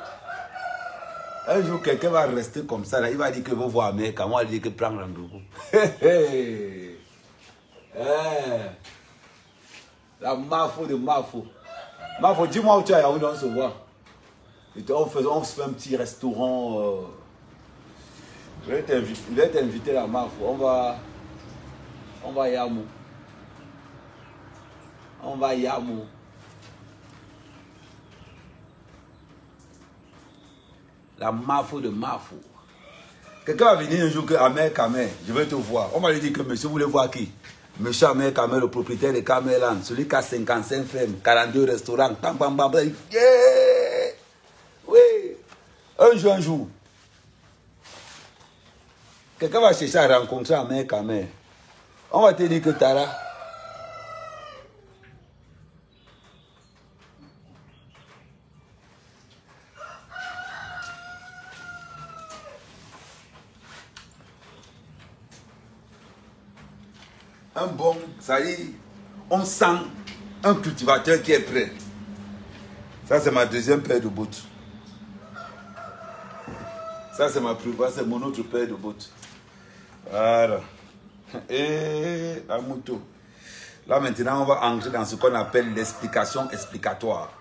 un jour, quelqu'un va rester comme ça, il va dire que vous voyez Amérique, moi, il dit que prendre un groupe. (laughs) La mafo de mafo. Mafo, dis-moi où tu as Yaoundé, on se voit. Et on, fait, on se fait un petit restaurant. euh, Je vais t'inviter, la mafo. On va, on va à Yamou. On va à Yamou. La mafo de mafo. Quelqu'un va venir un jour que Amer Kamer, je vais te voir. On va lui dire que monsieur, voulez voir qui? Monsieur Amer Kamer, le propriétaire de Camerland, celui qui a 55 fermes, 42 restaurants, bam, bam, bam. Yeah! Oui! Un jour, un jour. Quelqu'un va chercher à rencontrer Amer Kamer. On va te dire que Tara. un est, on sent un cultivateur qui est prêt. Ça, c'est ma deuxième paire de bottes. Ça, c'est ma première, c'est mon autre paire de bottes. Voilà. (laughs) Et la moto. Là, maintenant, on va entrer dans ce qu'on appelle l'explication explicatoire.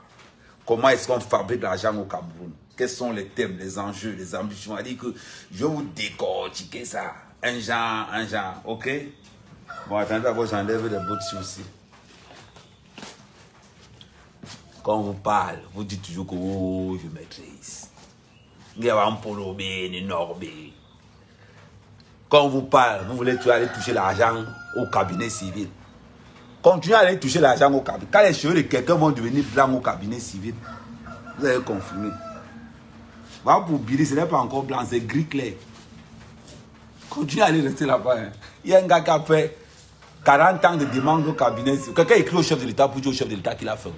Comment est-ce qu'on fabrique l'argent au Cameroun? Quels sont les thèmes, les enjeux, les ambitions? Dit que je vais vous décortiquer ça. Un genre, un genre, ok? Bon, attendez d'abord, j'enlève les bottes aussi. Quand on vous parle, vous dites toujours que oh, je maîtrise. Un polo bien énorme. Quand on vous parle, vous voulez aller toucher l'argent au cabinet civil. Continuez à aller toucher l'argent au cabinet. Quand les cheveux de quelqu'un vont devenir blancs au cabinet civil, vous allez confirmer. Va pour Billy, ce n'est pas encore blanc, c'est gris clair. Continuez à aller rester là-bas. hein. Il y a un gars qui a fait 40 ans de demande au cabinet. Quelqu'un écrit au chef de l'État pour dire au chef de l'État qu'il a fait.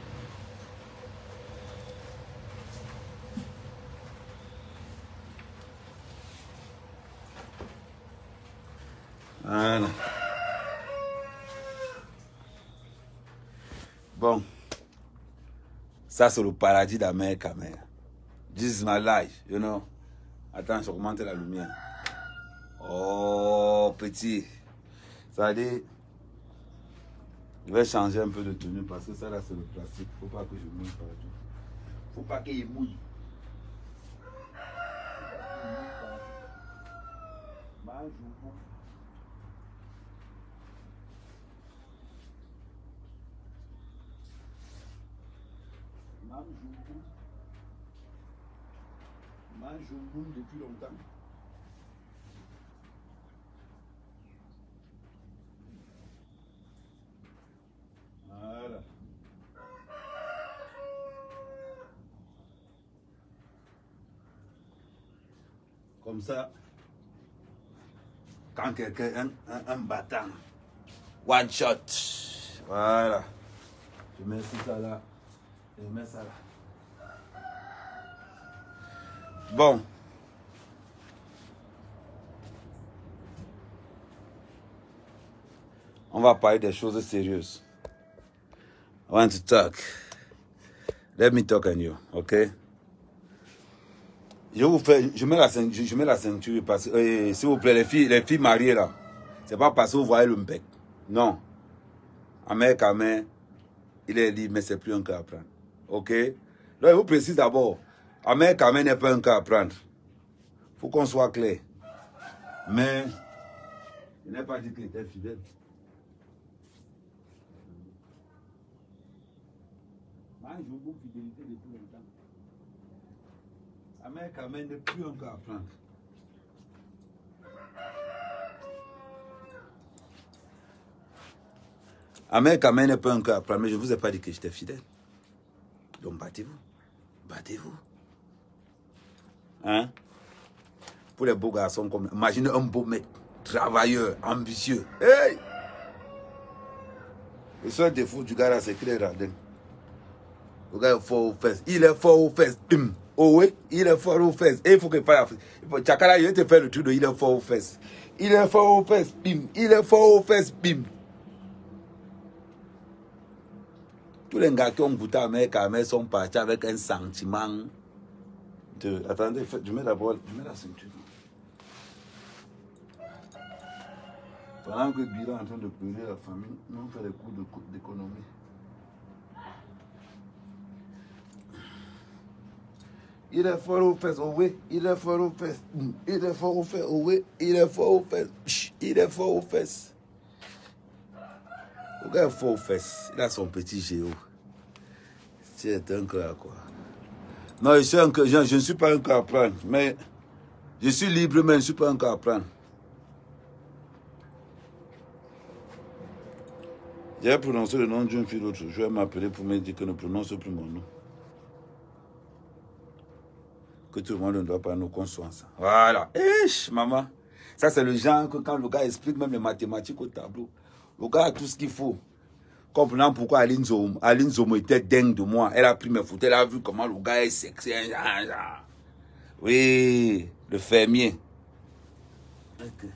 Voilà. Bon. Ça, c'est le paradis d'Amérique, mère. This is my life, you know. Attends, je augmente la lumière. Oh, petit. Ça veut dire, je vais changer un peu de tenue parce que ça là, c'est le plastique. Faut pas que je mouille partout. Faut pas qu'il mouille. Mange ou pas. Mam Joubou. Mam Joubou depuis longtemps. Voilà. Ça, quand quelqu'un, un, un, un battant, one shot. Voilà. Je mets ça là. Je mets ça là. Bon. On va parler des choses sérieuses. I want to talk. Let me talk on you, okay? Je vous fais, je mets la ceinture, je, mets la ceinture parce que, euh, s'il vous plaît, les filles, les filles mariées là, c'est pas parce que vous voyez le bec. Non. Amer Kamer, il est libre, mais c'est plus un cas à prendre. Ok? Donc, je vous précise d'abord, Amer Kamer n'est pas un cas à prendre. faut qu'on soit clair. Mais, il n'est pas dit qu'il était fidèle. Je vous fidélité. Amène quand même n'est plus encore à prendre. Amène quand même n'est pas encore à prendre, mais je ne vous ai pas dit que j'étais fidèle. Donc battez-vous. Battez-vous. Hein? Pour les beaux garçons comme... Imaginez un beau mec, travailleur, ambitieux. Hey! Le seul défaut du gars là, c'est qu'il est radin. Le gars est fort aux fesses. Il est fort aux fesses. Bim. Oh oui, il est fort aux fesses. Il faut que pas. Tchakala, il te fait le truc de il est fort aux fesses. Il est fort aux fesses. Bim. Il est fort aux fesses. Bim. Tous les gars qui ont goûté à mes camels sont partis avec un sentiment de. Attendez, je mets d'abord. Je mets la ceinture. Pendant que Bila est en train de pleurer la famille, nous on fait des cours d'économie. Il est fort aux fesses, oh oui, il est fort aux fesses, il est fort aux fesses, oh oui, il est fort aux fesses, il est fort aux fesses. Fort il a son petit géo. C'est un cœur quoi? Non, je, suis je, ne suis pas cœur à prendre, mais je suis libre, mais je ne suis pas cœur à prendre. J'ai prononcé le nom d'une fille l'autre jour. Elle m'a appelé pour me dire que ne prononce plus mon nom. Que tout le monde ne doit pas nous ensemble. Voilà. Eesh, maman. Ça, c'est le genre que quand le gars explique même les mathématiques au tableau, le gars a tout ce qu'il faut. Comprenant pourquoi Aline Zomo, Aline Zomo était dingue de moi. Elle a pris mes photos, elle a vu comment le gars est sexy. hein, genre, genre. Oui, le fermier. Ok.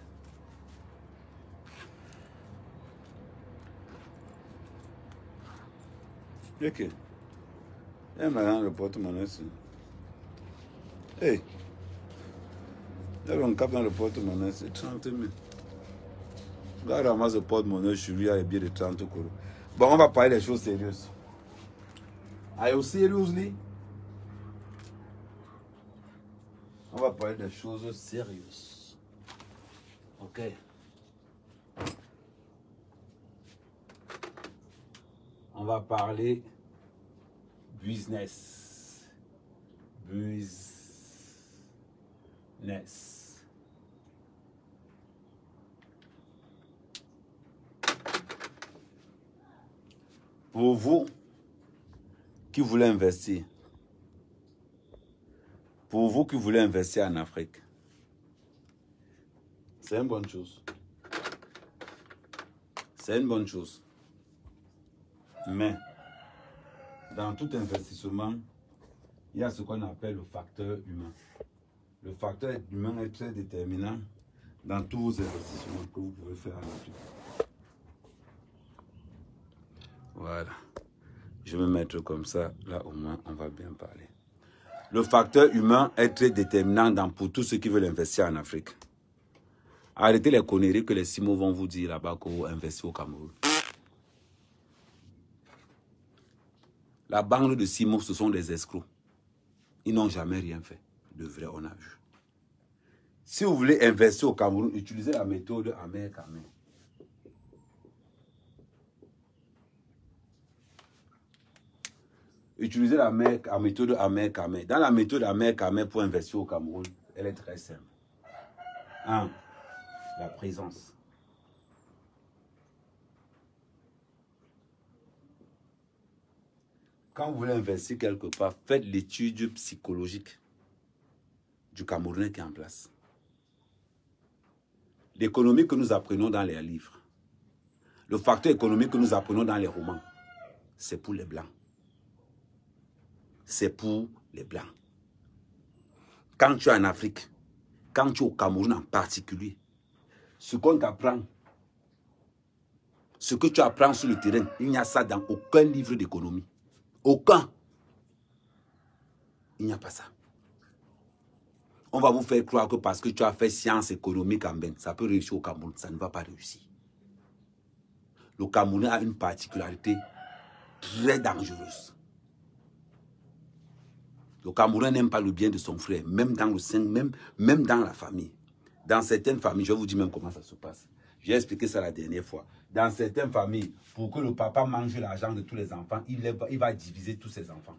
Ok. Elle m'a rendu le porte-monnaie. Hey. A un cap dans le porte-monnaie, c'est 30 000. Le gars ramasse le porte-monnaie, je lui ai billet de 30 euros. Bon, on va parler des choses sérieuses. Are you seriously? On va parler des choses sérieuses. Ok. On va parler business. Business. Pour vous qui voulez investir, pour vous qui voulez investir en Afrique, c'est une bonne chose. C'est une bonne chose. Mais, dans tout investissement, il y a ce qu'on appelle le facteur humain. Le facteur humain est très déterminant dans tous vos investissements que vous pouvez faire en Afrique. Voilà. Je vais me mettre comme ça. Là, au moins, on va bien parler. Le facteur humain est très déterminant dans, pour tous ceux qui veulent investir en Afrique. Arrêtez les conneries que les Simo vont vous dire là-bas que vous investissez au Cameroun. La bande de Simo, ce sont des escrocs. Ils n'ont jamais rien fait. De vrai, on a vu. Si vous voulez investir au Cameroun, utilisez la méthode amer. Utilisez la, méthode amer amer. Dans la méthode amer amer pour investir au Cameroun, elle est très simple. 1. La présence. Quand vous voulez investir quelque part, faites l'étude psychologique du Camerounais qui est en place. L'économie que nous apprenons dans les livres, le facteur économique que nous apprenons dans les romans, c'est pour les Blancs. C'est pour les Blancs. Quand tu es en Afrique, quand tu es au Cameroun en particulier, ce qu'on t'apprend, ce que tu apprends sur le terrain, il n'y a ça dans aucun livre d'économie. Aucun. Il n'y a pas ça. On va vous faire croire que parce que tu as fait sciences économiques en Ben, ça peut réussir au Cameroun. Ça ne va pas réussir. Le Cameroun a une particularité très dangereuse. Le Cameroun n'aime pas le bien de son frère, même dans le sein, même, même dans la famille. Dans certaines familles, je vous dis même comment ça se passe. J'ai expliqué ça la dernière fois. Dans certaines familles, pour que le papa mange l'argent de tous les enfants, il va diviser tous ses enfants.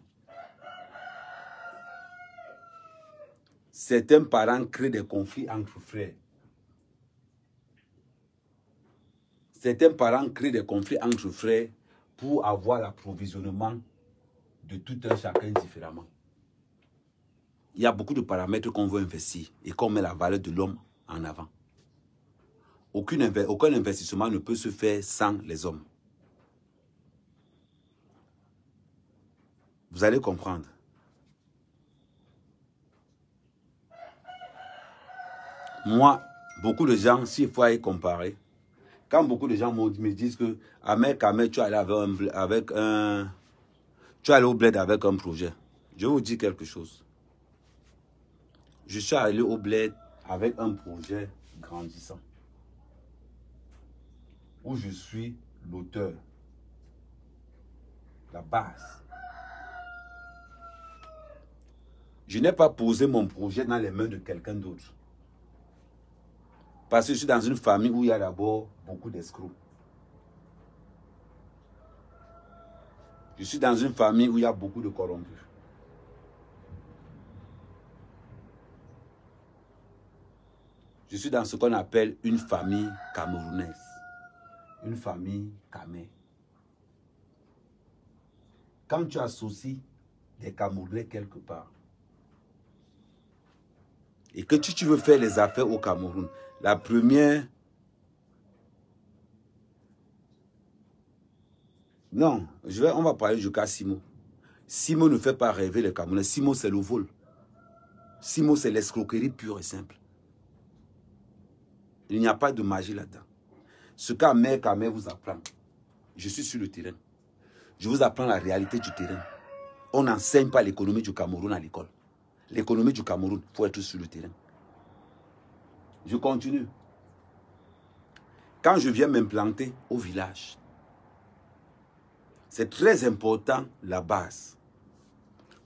Certains parents créent des conflits entre frères. Certains parents créent des conflits entre frères pour avoir l'approvisionnement de tout un chacun différemment. Il y a beaucoup de paramètres qu'on veut investir et qu'on met la valeur de l'homme en avant. Aucun investissement ne peut se faire sans les hommes. Vous allez comprendre. Moi, beaucoup de gens, s'il faut y comparer, quand beaucoup de gens me disent que Ahmed Kamel, tu es allé avec un, avec un- tu es allé au bled avec un projet. Je vous dire quelque chose. Je suis allé au bled avec un projet grandissant. Où je suis l'auteur. La base. Je n'ai pas posé mon projet dans les mains de quelqu'un d'autre. Parce que je suis dans une famille où il y a d'abord beaucoup d'escrocs. Je suis dans une famille où il y a beaucoup de corrompus. Je suis dans ce qu'on appelle une famille camerounaise. Une famille camé. Quand tu associes des Camerounais quelque part, et que tu, tu veux faire les affaires au Cameroun, la première... Non, on va parler du cas Simo. Simo ne fait pas rêver les Camerounais. Simo, c'est le vol. Simo, c'est l'escroquerie pure et simple. Il n'y a pas de magie là-dedans. Ce qu'Amer Kamer vous apprend, je suis sur le terrain. Je vous apprends la réalité du terrain. On n'enseigne pas l'économie du Cameroun à l'école. L'économie du Cameroun, il faut être sur le terrain. Je continue. Quand je viens m'implanter au village, c'est très important la base.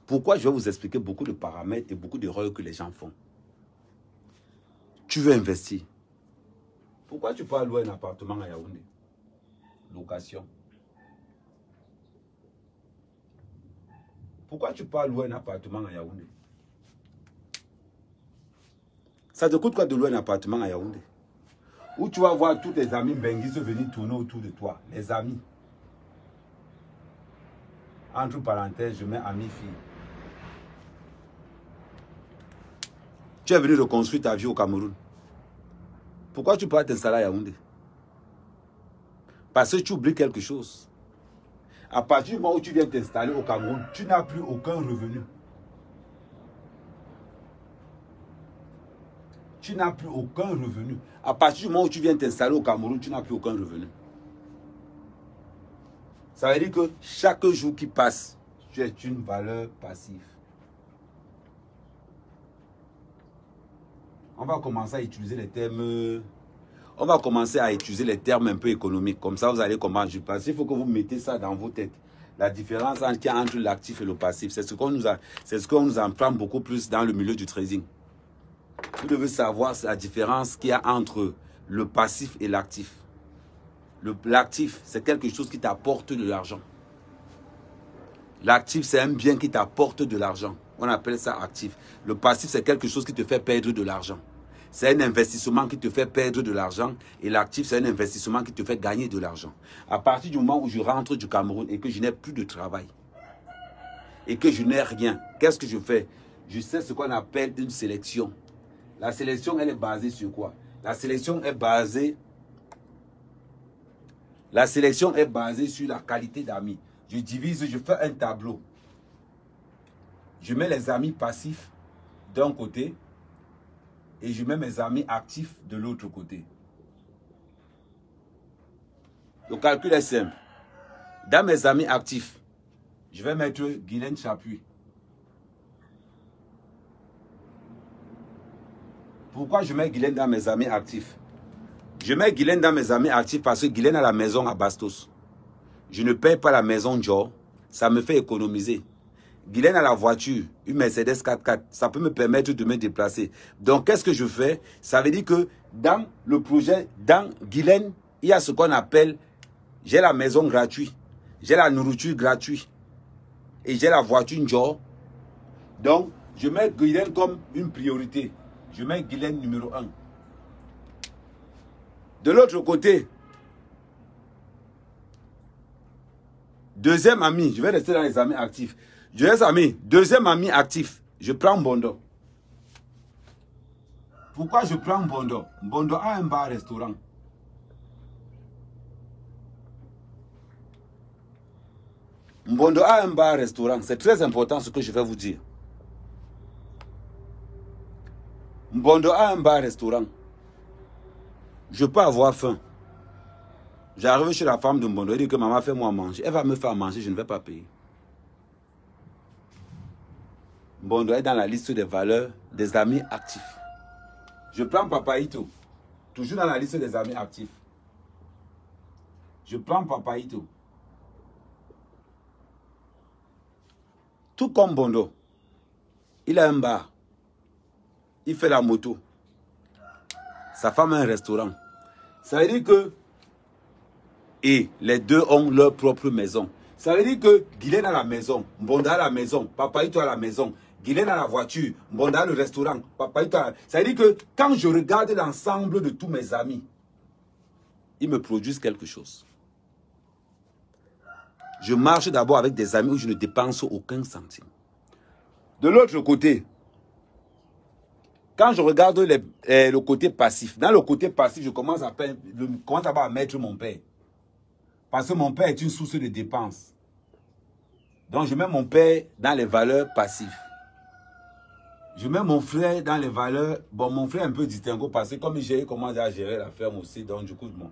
Pourquoi je vais vous expliquer beaucoup de paramètres et beaucoup d'erreurs que les gens font? Tu veux investir. Pourquoi tu peux louer un appartement à Yaoundé? Location. Pourquoi tu peux louer un appartement à Yaoundé? Ça te coûte quoi de louer un appartement à Yaoundé? Où tu vas voir tous tes amis Benguis venir tourner autour de toi. Les amis. Entre parenthèses, je mets amis filles. Tu es venu reconstruire ta vie au Cameroun. Pourquoi tu peux t'installer à Yaoundé? Parce que tu oublies quelque chose. À partir du moment où tu viens t'installer au Cameroun, tu n'as plus aucun revenu. Tu n'as plus aucun revenu. À partir du moment où tu viens t'installer au Cameroun, tu n'as plus aucun revenu. Ça veut dire que chaque jour qui passe, tu es une valeur passive. On va commencer à utiliser les termes. On va commencer à utiliser les termes un peu économiques. Comme ça, vous allez comprendre. Je pense qu'il faut que vous mettez ça dans vos têtes. La différence a entre l'actif et le passif, c'est ce qu'on nous a, ce qu'on nous apprend beaucoup plus dans le milieu du trading. Vous devez savoir la différence qu'il y a entre le passif et l'actif. L'actif, c'est quelque chose qui t'apporte de l'argent. L'actif, c'est un bien qui t'apporte de l'argent. On appelle ça actif. Le passif, c'est quelque chose qui te fait perdre de l'argent. C'est un investissement qui te fait perdre de l'argent. Et l'actif, c'est un investissement qui te fait gagner de l'argent. À partir du moment où je rentre du Cameroun et que je n'ai plus de travail, et que je n'ai rien, qu'est-ce que je fais? Je sais ce qu'on appelle une sélection. La sélection, elle est basée sur quoi? La sélection est basée la sélection est basée sur la qualité d'amis. Je divise, je fais un tableau. Je mets les amis passifs d'un côté et je mets mes amis actifs de l'autre côté. Le calcul est simple. Dans mes amis actifs, je vais mettre Guylaine Chapuis. Pourquoi je mets Guylaine dans mes amis actifs? Je mets Guylaine dans mes amis actifs parce que Guylaine a la maison à Bastos. Je ne paye pas la maison Joe. Ça me fait économiser. Guylaine a la voiture, une Mercedes 4x4. Ça peut me permettre de me déplacer. Donc, qu'est-ce que je fais? Ça veut dire que dans le projet, dans Guylaine, il y a ce qu'on appelle, j'ai la maison gratuite, j'ai la nourriture gratuite et j'ai la voiture jour. Donc, je mets Guylaine comme une priorité. Je mets Guylaine numéro 1. De l'autre côté, deuxième ami, je vais rester dans les amis actifs. Deuxième ami, deuxième ami actif, je prends Bondo. Pourquoi je prends Bondo? Bondo a un bar-restaurant. Bondo a un bar-restaurant. C'est très important ce que je vais vous dire. Bondo a un bar-restaurant. Je peux avoir faim. J'arrive chez la femme de Mbondo, elle dit que maman fait moi manger. Elle va me faire manger, je ne vais pas payer. Mbondo est dans la liste des valeurs des amis actifs. Je prends Papaito, toujours dans la liste des amis actifs. Je prends Papaito. Tout comme Bondo, il a un bar. Il fait la moto. Sa femme a un restaurant. Ça veut dire que et les deux ont leur propre maison. Ça veut dire que Guylaine a la maison, Mbonda a la maison, Papaito a la maison, Guylaine a la voiture, Mbonda a le restaurant, Papaito a... Ça veut dire que quand je regarde l'ensemble de tous mes amis, ils me produisent quelque chose. Je marche d'abord avec des amis où je ne dépense aucun centime. De l'autre côté, quand je regarde eh, le côté passif, dans le côté passif, je commence à, à mettre mon père. Parce que mon père est une source de dépenses. Donc je mets mon père dans les valeurs passives. Je mets mon frère dans les valeurs... Bon, mon frère est un peu distingué parce que comme j'ai commencé à gérer la ferme aussi, donc du coup, bon,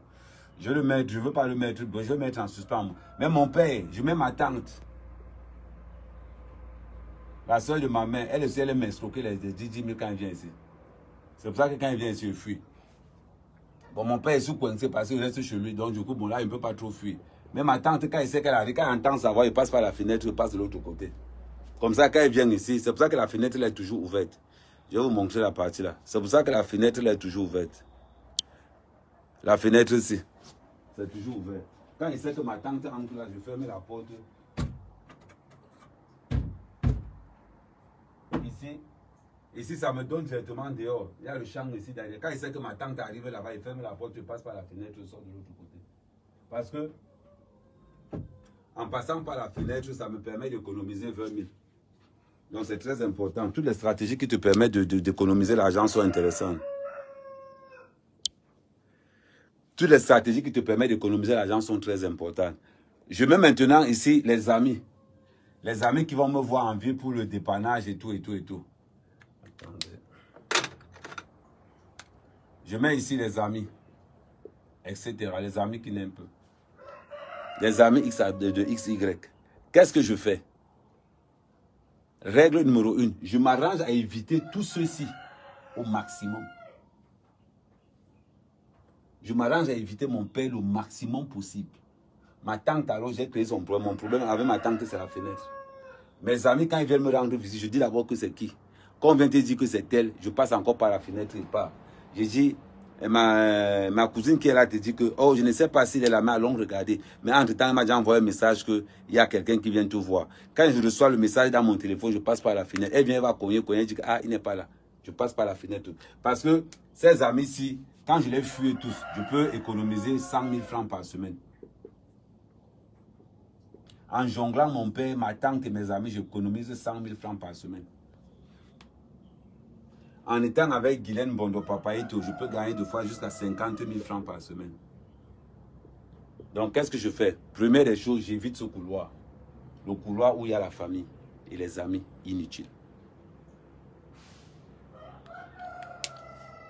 je le mets, je ne veux pas le mettre, je vais le mettre en suspens. Mais mon père, je mets ma tante. La soeur de ma mère, elle aussi, elle aime escroquer les 10 000 quand elle vient ici. C'est pour ça que quand elle vient ici, je fuis. Bon, mon père est sous coincé parce qu'il reste chez lui. Donc, du coup, bon, là, il ne peut pas trop fuir. Mais ma tante, quand elle sait qu'elle arrive, quand elle entend sa voix, il passe par la fenêtre, il passe de l'autre côté. Comme ça, quand elle vient ici, c'est pour ça que la fenêtre est toujours ouverte. Je vais vous montrer la partie là. C'est pour ça que la fenêtre est toujours ouverte. La fenêtre ici, c'est toujours ouvert. Quand il sait que ma tante entre là, je ferme la porte. Ici, ça me donne directement dehors. Il y a le champ ici derrière. Quand il sait que ma tante arrive là-bas, il ferme la porte, je passe par la fenêtre, je sors de l'autre côté. Parce que, en passant par la fenêtre, ça me permet d'économiser 20 000. Donc, c'est très important. Toutes les stratégies qui te permettent d'économiser l'argent sont intéressantes. Toutes les stratégies qui te permettent d'économiser l'argent sont très importantes. Je mets maintenant ici les amis. Les amis qui vont me voir en vie pour le dépannage et tout, et tout, et tout. Je mets ici les amis, etc. Les amis qui n'aiment pas. Les amis X de, de XY. Qu'est-ce que je fais? Règle numéro une, je m'arrange à éviter tout ceci au maximum. Je m'arrange à éviter mon père au maximum possible. Ma tante, alors j'ai créé son problème. Mon problème avec ma tante, c'est la fenêtre. Mes amis, quand ils viennent me rendre visite, je dis d'abord que c'est qui quand on vient te dire que c'est elle, je passe encore par la fenêtre et pas. Je dis, ma, ma cousine qui est là te dit que, oh, je ne sais pas s'il est là, mais allons regarder. Mais entre-temps, elle m'a déjà envoyé un message qu'il y a quelqu'un qui vient te voir. Quand je reçois le message dans mon téléphone, je passe par la fenêtre. Elle vient, elle va cogner, cogner, dit ah, il n'est pas là. Je passe par la fenêtre. Parce que ces amis-ci, quand je les fuis tous, je peux économiser 100 000 francs par semaine. En jonglant mon père, ma tante et mes amis, j'économise 100 000 francs par semaine. En étant avec Guylaine Bondo Papaito, je peux gagner deux fois jusqu'à 50 000 francs par semaine. Donc, qu'est-ce que je fais? Première des choses, j'évite ce couloir. Le couloir où il y a la famille et les amis inutiles.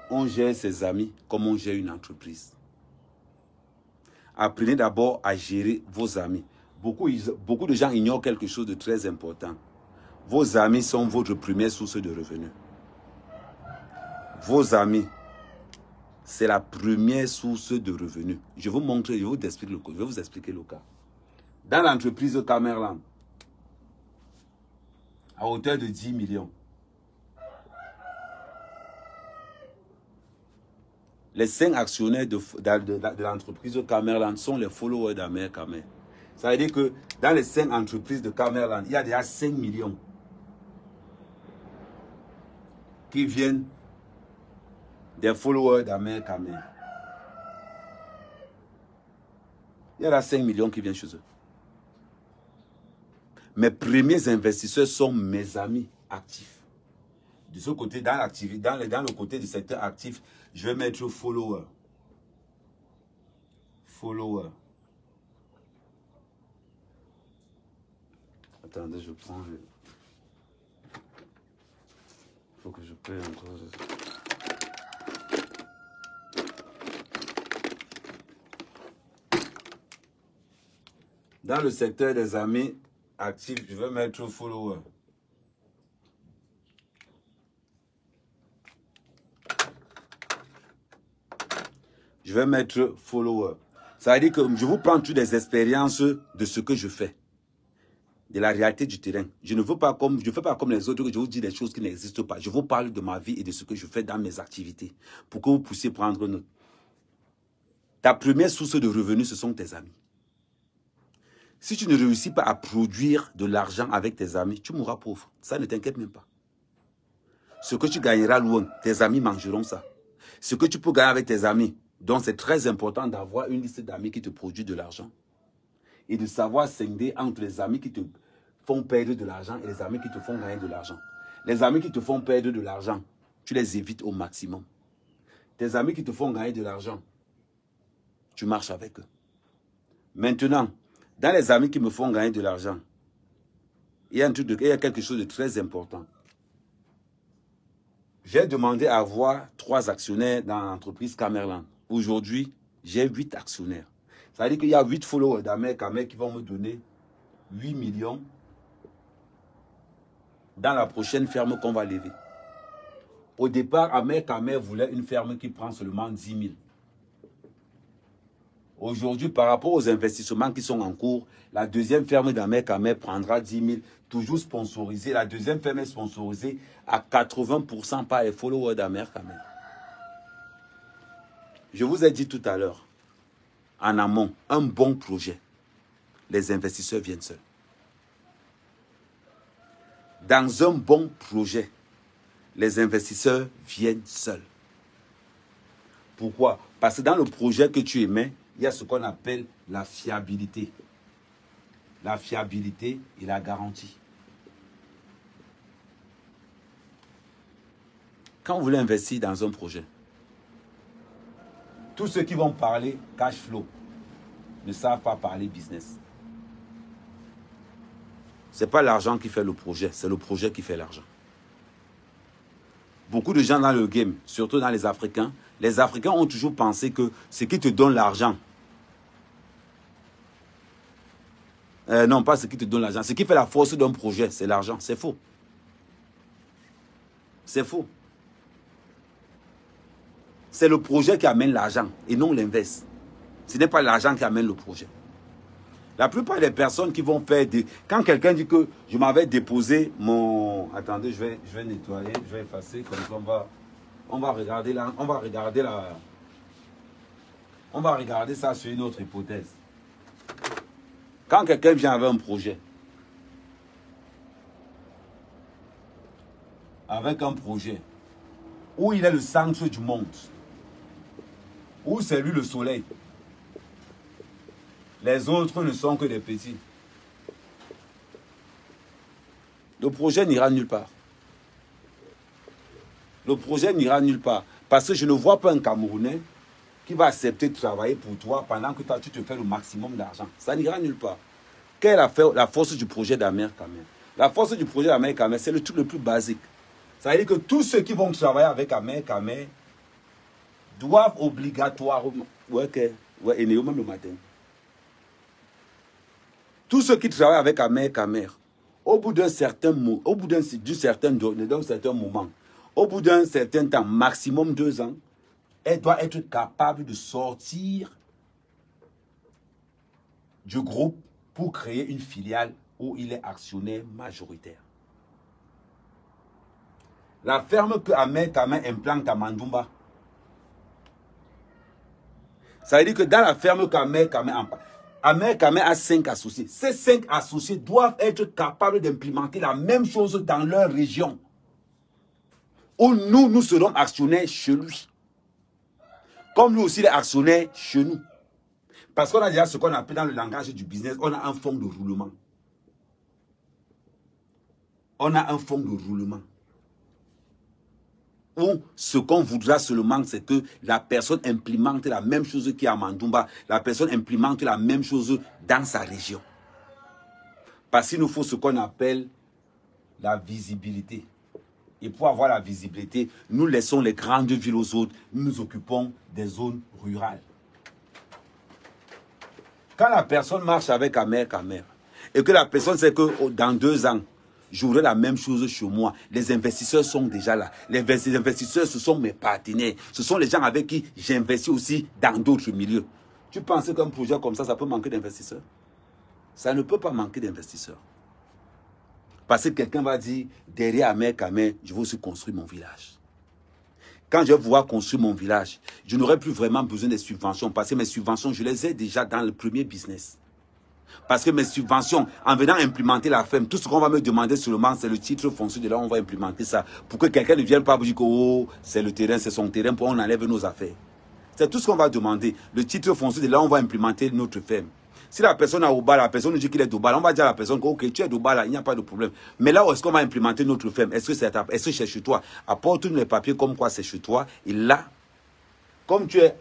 On gère ses amis comme on gère une entreprise. Apprenez d'abord à gérer vos amis. Beaucoup, de gens ignorent quelque chose de très important. Vos amis sont votre première source de revenus vos amis, c'est la première source de revenus. Je vais vous montrer, je vais vous expliquer le, cas. Dans l'entreprise Camerland, à hauteur de 10 millions. Les cinq actionnaires de, de, de, de l'entreprise Camerland sont les followers d'Amer Camer. Ça veut dire que dans les cinq entreprises de Camerland, il y a déjà 5 millions qui viennent des followers d'Amer Camer. Il y a là 5 millions qui viennent chez eux. Mes premiers investisseurs sont mes amis actifs. De ce côté, dans, dans, le, dans le côté du secteur actif, je vais mettre follower. Follower. Attendez, je prends. Il faut que je paye encore. Dans le secteur des amis actifs, je vais mettre follower. Je vais mettre follower. Ça veut dire que je vous prends toutes les expériences de ce que je fais. De la réalité du terrain. Je ne veux pas comme, je fais pas comme les autres, je vous dis des choses qui n'existent pas. Je vous parle de ma vie et de ce que je fais dans mes activités. Pour que vous puissiez prendre note. Ta première source de revenus, ce sont tes amis. Si tu ne réussis pas à produire de l'argent avec tes amis, tu mourras pauvre. Ça ne t'inquiète même pas. Ce que tu gagneras loin, tes amis mangeront ça. Ce que tu peux gagner avec tes amis, donc c'est très important d'avoir une liste d'amis qui te produit de l'argent. Et de savoir scinder entre les amis qui te font perdre de l'argent et les amis qui te font gagner de l'argent. Les amis qui te font perdre de l'argent, tu les évites au maximum. Tes amis qui te font gagner de l'argent, tu marches avec eux. Maintenant, dans les amis qui me font gagner de l'argent, il, y a un truc a quelque chose de très important. J'ai demandé à avoir trois actionnaires dans l'entreprise Camerland. Aujourd'hui, j'ai huit actionnaires. Ça veut dire qu'il y a huit followers d'Amer Kamer qui vont me donner 8 millions dans la prochaine ferme qu'on va lever. Au départ, Amer Kamer voulait une ferme qui prend seulement 10 000. Aujourd'hui, par rapport aux investissements qui sont en cours, la deuxième ferme d'Amer Kamer prendra 10 000, toujours sponsorisée. La deuxième ferme est sponsorisée à 80% par les followers d'Amer Kamer. Je vous ai dit tout à l'heure, en amont, un bon projet, les investisseurs viennent seuls. Dans un bon projet, les investisseurs viennent seuls. Pourquoi? Parce que dans le projet que tu émets, il y a ce qu'on appelle la fiabilité. La fiabilité et la garantie. Quand vous voulez investir dans un projet, tous ceux qui vont parler cash flow ne savent pas parler business. Ce n'est pas l'argent qui fait le projet, c'est le projet qui fait l'argent. Beaucoup de gens dans le game, surtout dans les Africains, les Africains ont toujours pensé que ce qui te donne l'argent, euh, non, pas ce qui te donne l'argent, ce qui fait la force d'un projet, c'est l'argent. C'est faux. C'est faux. C'est le projet qui amène l'argent et non l'inverse. Ce n'est pas l'argent qui amène le projet. La plupart des personnes qui vont faire des... Quand quelqu'un dit que je m'avais déposé mon... Attendez, je vais, je vais nettoyer, je vais effacer, comme ça on va, on va regarder là, on va regarder la... On va regarder ça sur une autre hypothèse. Quand quelqu'un vient avec un projet, avec un projet où il est le centre du monde, où c'est lui le soleil, les autres ne sont que des petits. Le projet n'ira nulle part. Le projet n'ira nulle part. Parce que je ne vois pas un Camerounais qui va accepter de travailler pour toi pendant que tu te fais le maximum d'argent. Ça n'ira nulle part. Quelle est la, force du projet d'Amer Kamer? La force du projet d'Amer Kamer, c'est le truc le plus basique. Ça veut dire que tous ceux qui vont travailler avec Amer Kamer doivent obligatoirement... Ouais. Ouais, et même le matin. Tous ceux qui travaillent avec Amer Kamer, au bout d'un certain, certain, moment, au bout d'un certain temps, maximum deux ans, elle doit être capable de sortir du groupe pour créer une filiale où il est actionnaire majoritaire. La ferme que Ahmed Kamen implante à Mandumba. Ça veut dire que dans la ferme qu'Ahmed Kamen Ahmed Kamen a cinq associés. Ces cinq associés doivent être capables d'implémenter la même chose dans leur région. Où nous, nous serons actionnaires chez lui. Comme lui aussi, il est actionnaire chez nous. Parce qu'on a déjà ce qu'on appelle dans le langage du business, on a un fonds de roulement. On a un fonds de roulement. Où ce qu'on voudra seulement, c'est que la personne implémente la même chose qui à Mandumba. La personne implémente la même chose dans sa région. Parce qu'il nous faut ce qu'on appelle la visibilité. Et pour avoir la visibilité, nous laissons les grandes villes aux autres. Nous nous occupons des zones rurales. Quand la personne marche avec Amer Kamer, et que la personne sait que oh, dans deux ans, j'aurai la même chose chez moi, les investisseurs sont déjà là. Les investisseurs, ce sont mes partenaires. Ce sont les gens avec qui j'investis aussi dans d'autres milieux. Tu penses qu'un projet comme ça, ça peut manquer d'investisseurs? Ça ne peut pas manquer d'investisseurs. Parce que quelqu'un va dire, derrière Amer Kamer, je vais aussi construire mon village. Quand je vais pouvoir construire mon village, je n'aurai plus vraiment besoin des subventions parce que mes subventions, je les ai déjà dans le premier business. Parce que mes subventions, en venant implémenter la ferme, tout ce qu'on va me demander seulement, c'est le titre foncier de là, on va implémenter ça. Pour que quelqu'un ne vienne pas vous dire que oh, c'est le terrain, c'est son terrain, pour on enlève nos affaires. C'est tout ce qu'on va demander. Le titre foncier de là, on va implémenter notre ferme. Si la personne a Obala, la personne nous dit qu'il est d'Obala, on va dire à la personne que tu es d'Obala, il n'y a pas de problème. Mais là où est-ce qu'on va implémenter notre ferme? Est-ce que c'est est -ce chez toi? Apporte-nous les papiers comme quoi c'est chez toi. Et là, comme tu es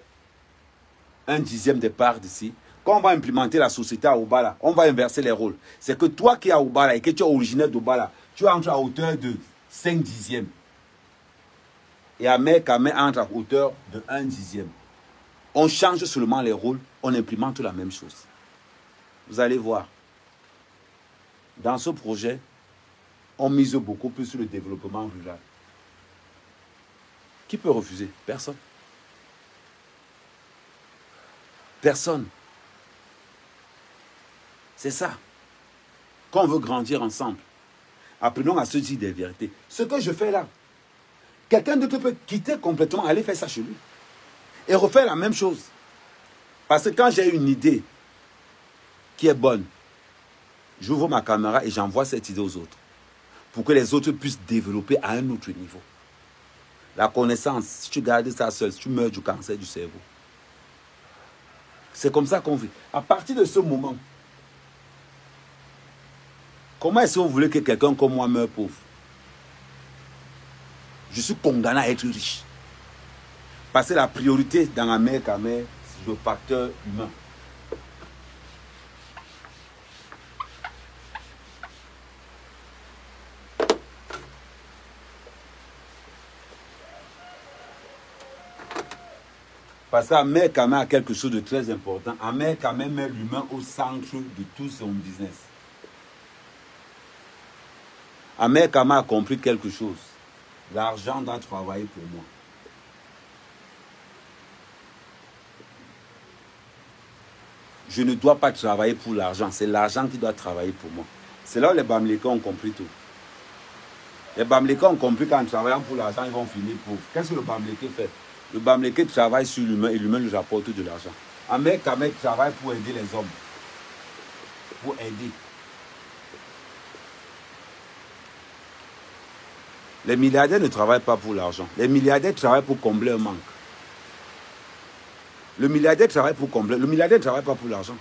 un dixième des parts d'ici, quand on va implémenter la société à Obala, on va inverser les rôles. C'est que toi qui es à Obala et que tu es originaire d'Obala, tu entres à hauteur de 5 dixièmes. Et Ahmed Kamé entre à hauteur de 1 dixième. On change seulement les rôles, on implémente la même chose. Vous allez voir. Dans ce projet, on mise beaucoup plus sur le développement rural. Qui peut refuser? Personne. Personne. C'est ça. Quand on veut grandir ensemble, apprenons à se dire des vérités. Ce que je fais là, quelqu'un d'autre peut quitter complètement, aller faire ça chez lui. Et refaire la même chose. Parce que quand j'ai une idée, qui est bonne, j'ouvre ma caméra et j'envoie cette idée aux autres. Pour que les autres puissent développer à un autre niveau. La connaissance, si tu gardes ça seul, tu meurs du cancer du cerveau. C'est comme ça qu'on vit. À partir de ce moment, comment est-ce que vous voulez que quelqu'un comme moi meure pauvre? Je suis condamné à être riche. Parce que la priorité dans la mer, c'est le facteur humain. Parce qu'Amer Kamen a quelque chose de très important. Amer Kamen met l'humain au centre de tout son business. Amer Kamen a compris quelque chose. L'argent doit travailler pour moi. Je ne dois pas travailler pour l'argent. C'est l'argent qui doit travailler pour moi. C'est là où les Bamlékas ont compris tout. Les Bamlékas ont compris qu'en travaillant pour l'argent, ils vont finir pauvres. Qu'est-ce que le Bamléké fait? Le Bamléké travaille sur l'humain et l'humain nous apporte de l'argent. Ahmed Kamek travaille pour aider les hommes. Pour aider. Les milliardaires ne travaillent pas pour l'argent. Les milliardaires travaillent pour combler un manque. Le milliardaire travaille pour combler. Le milliardaire ne travaille pas pour l'argent.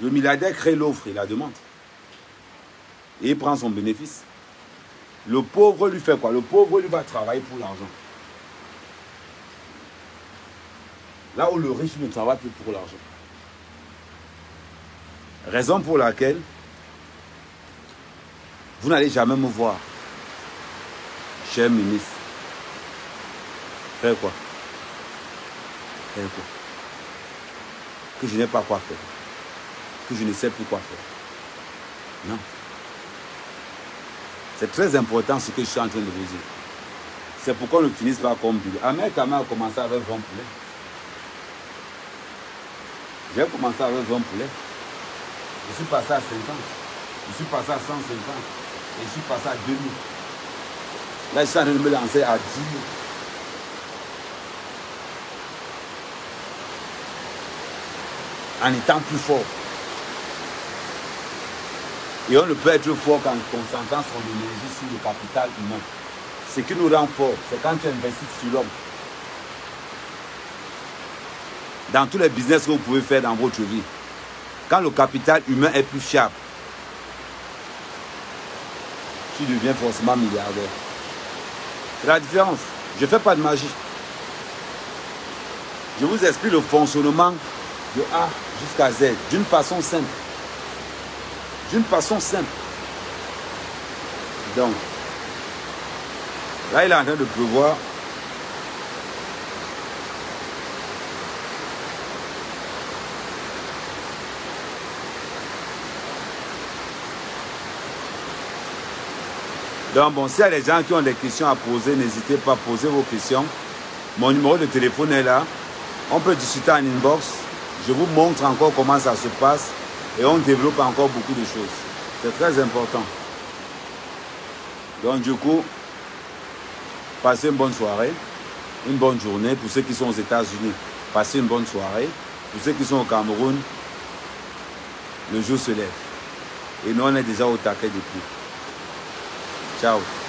Le milliardaire crée l'offre et la demande. Et il prend son bénéfice. Le pauvre lui fait quoi? Le pauvre lui va travailler pour l'argent. Là où le riche ne travaille plus pour l'argent. Raison pour laquelle vous n'allez jamais me voir, cher ministre. Faire quoi? Faire quoi? Que je n'ai pas quoi faire. Que je ne sais plus quoi faire. Non. C'est très important ce que je suis en train de vous dire. C'est pourquoi on ne finisse pas comme Bill. Ahmed Kama a commencé avec 20 poulets. J'ai commencé avec 20 poulets. Je suis passé à 50. Je suis passé à 150. Et je suis passé à 2000. Là, je suis en train de me lancer à 10 000. En étant plus fort. Et on ne peut être fort qu'en concentrant son énergie sur le capital humain. Ce qui nous rend fort, c'est quand tu investis sur l'homme. Dans tous les business que vous pouvez faire dans votre vie, quand le capital humain est plus fiable, tu deviens forcément milliardaire. C'est la différence. Je ne fais pas de magie. Je vous explique le fonctionnement de A jusqu'à Z d'une façon simple. D'une façon simple. Donc, là, il est en train de pleuvoir. Donc, bon, s'il y a des gens qui ont des questions à poser, n'hésitez pas à poser vos questions. Mon numéro de téléphone est là. On peut discuter en inbox. Je vous montre encore comment ça se passe et on développe encore beaucoup de choses. C'est très important. Donc, du coup, passez une bonne soirée, une bonne journée. Pour ceux qui sont aux États-Unis, passez une bonne soirée. Pour ceux qui sont au Cameroun, le jour se lève. Et nous, on est déjà au taquet depuis. Tchau.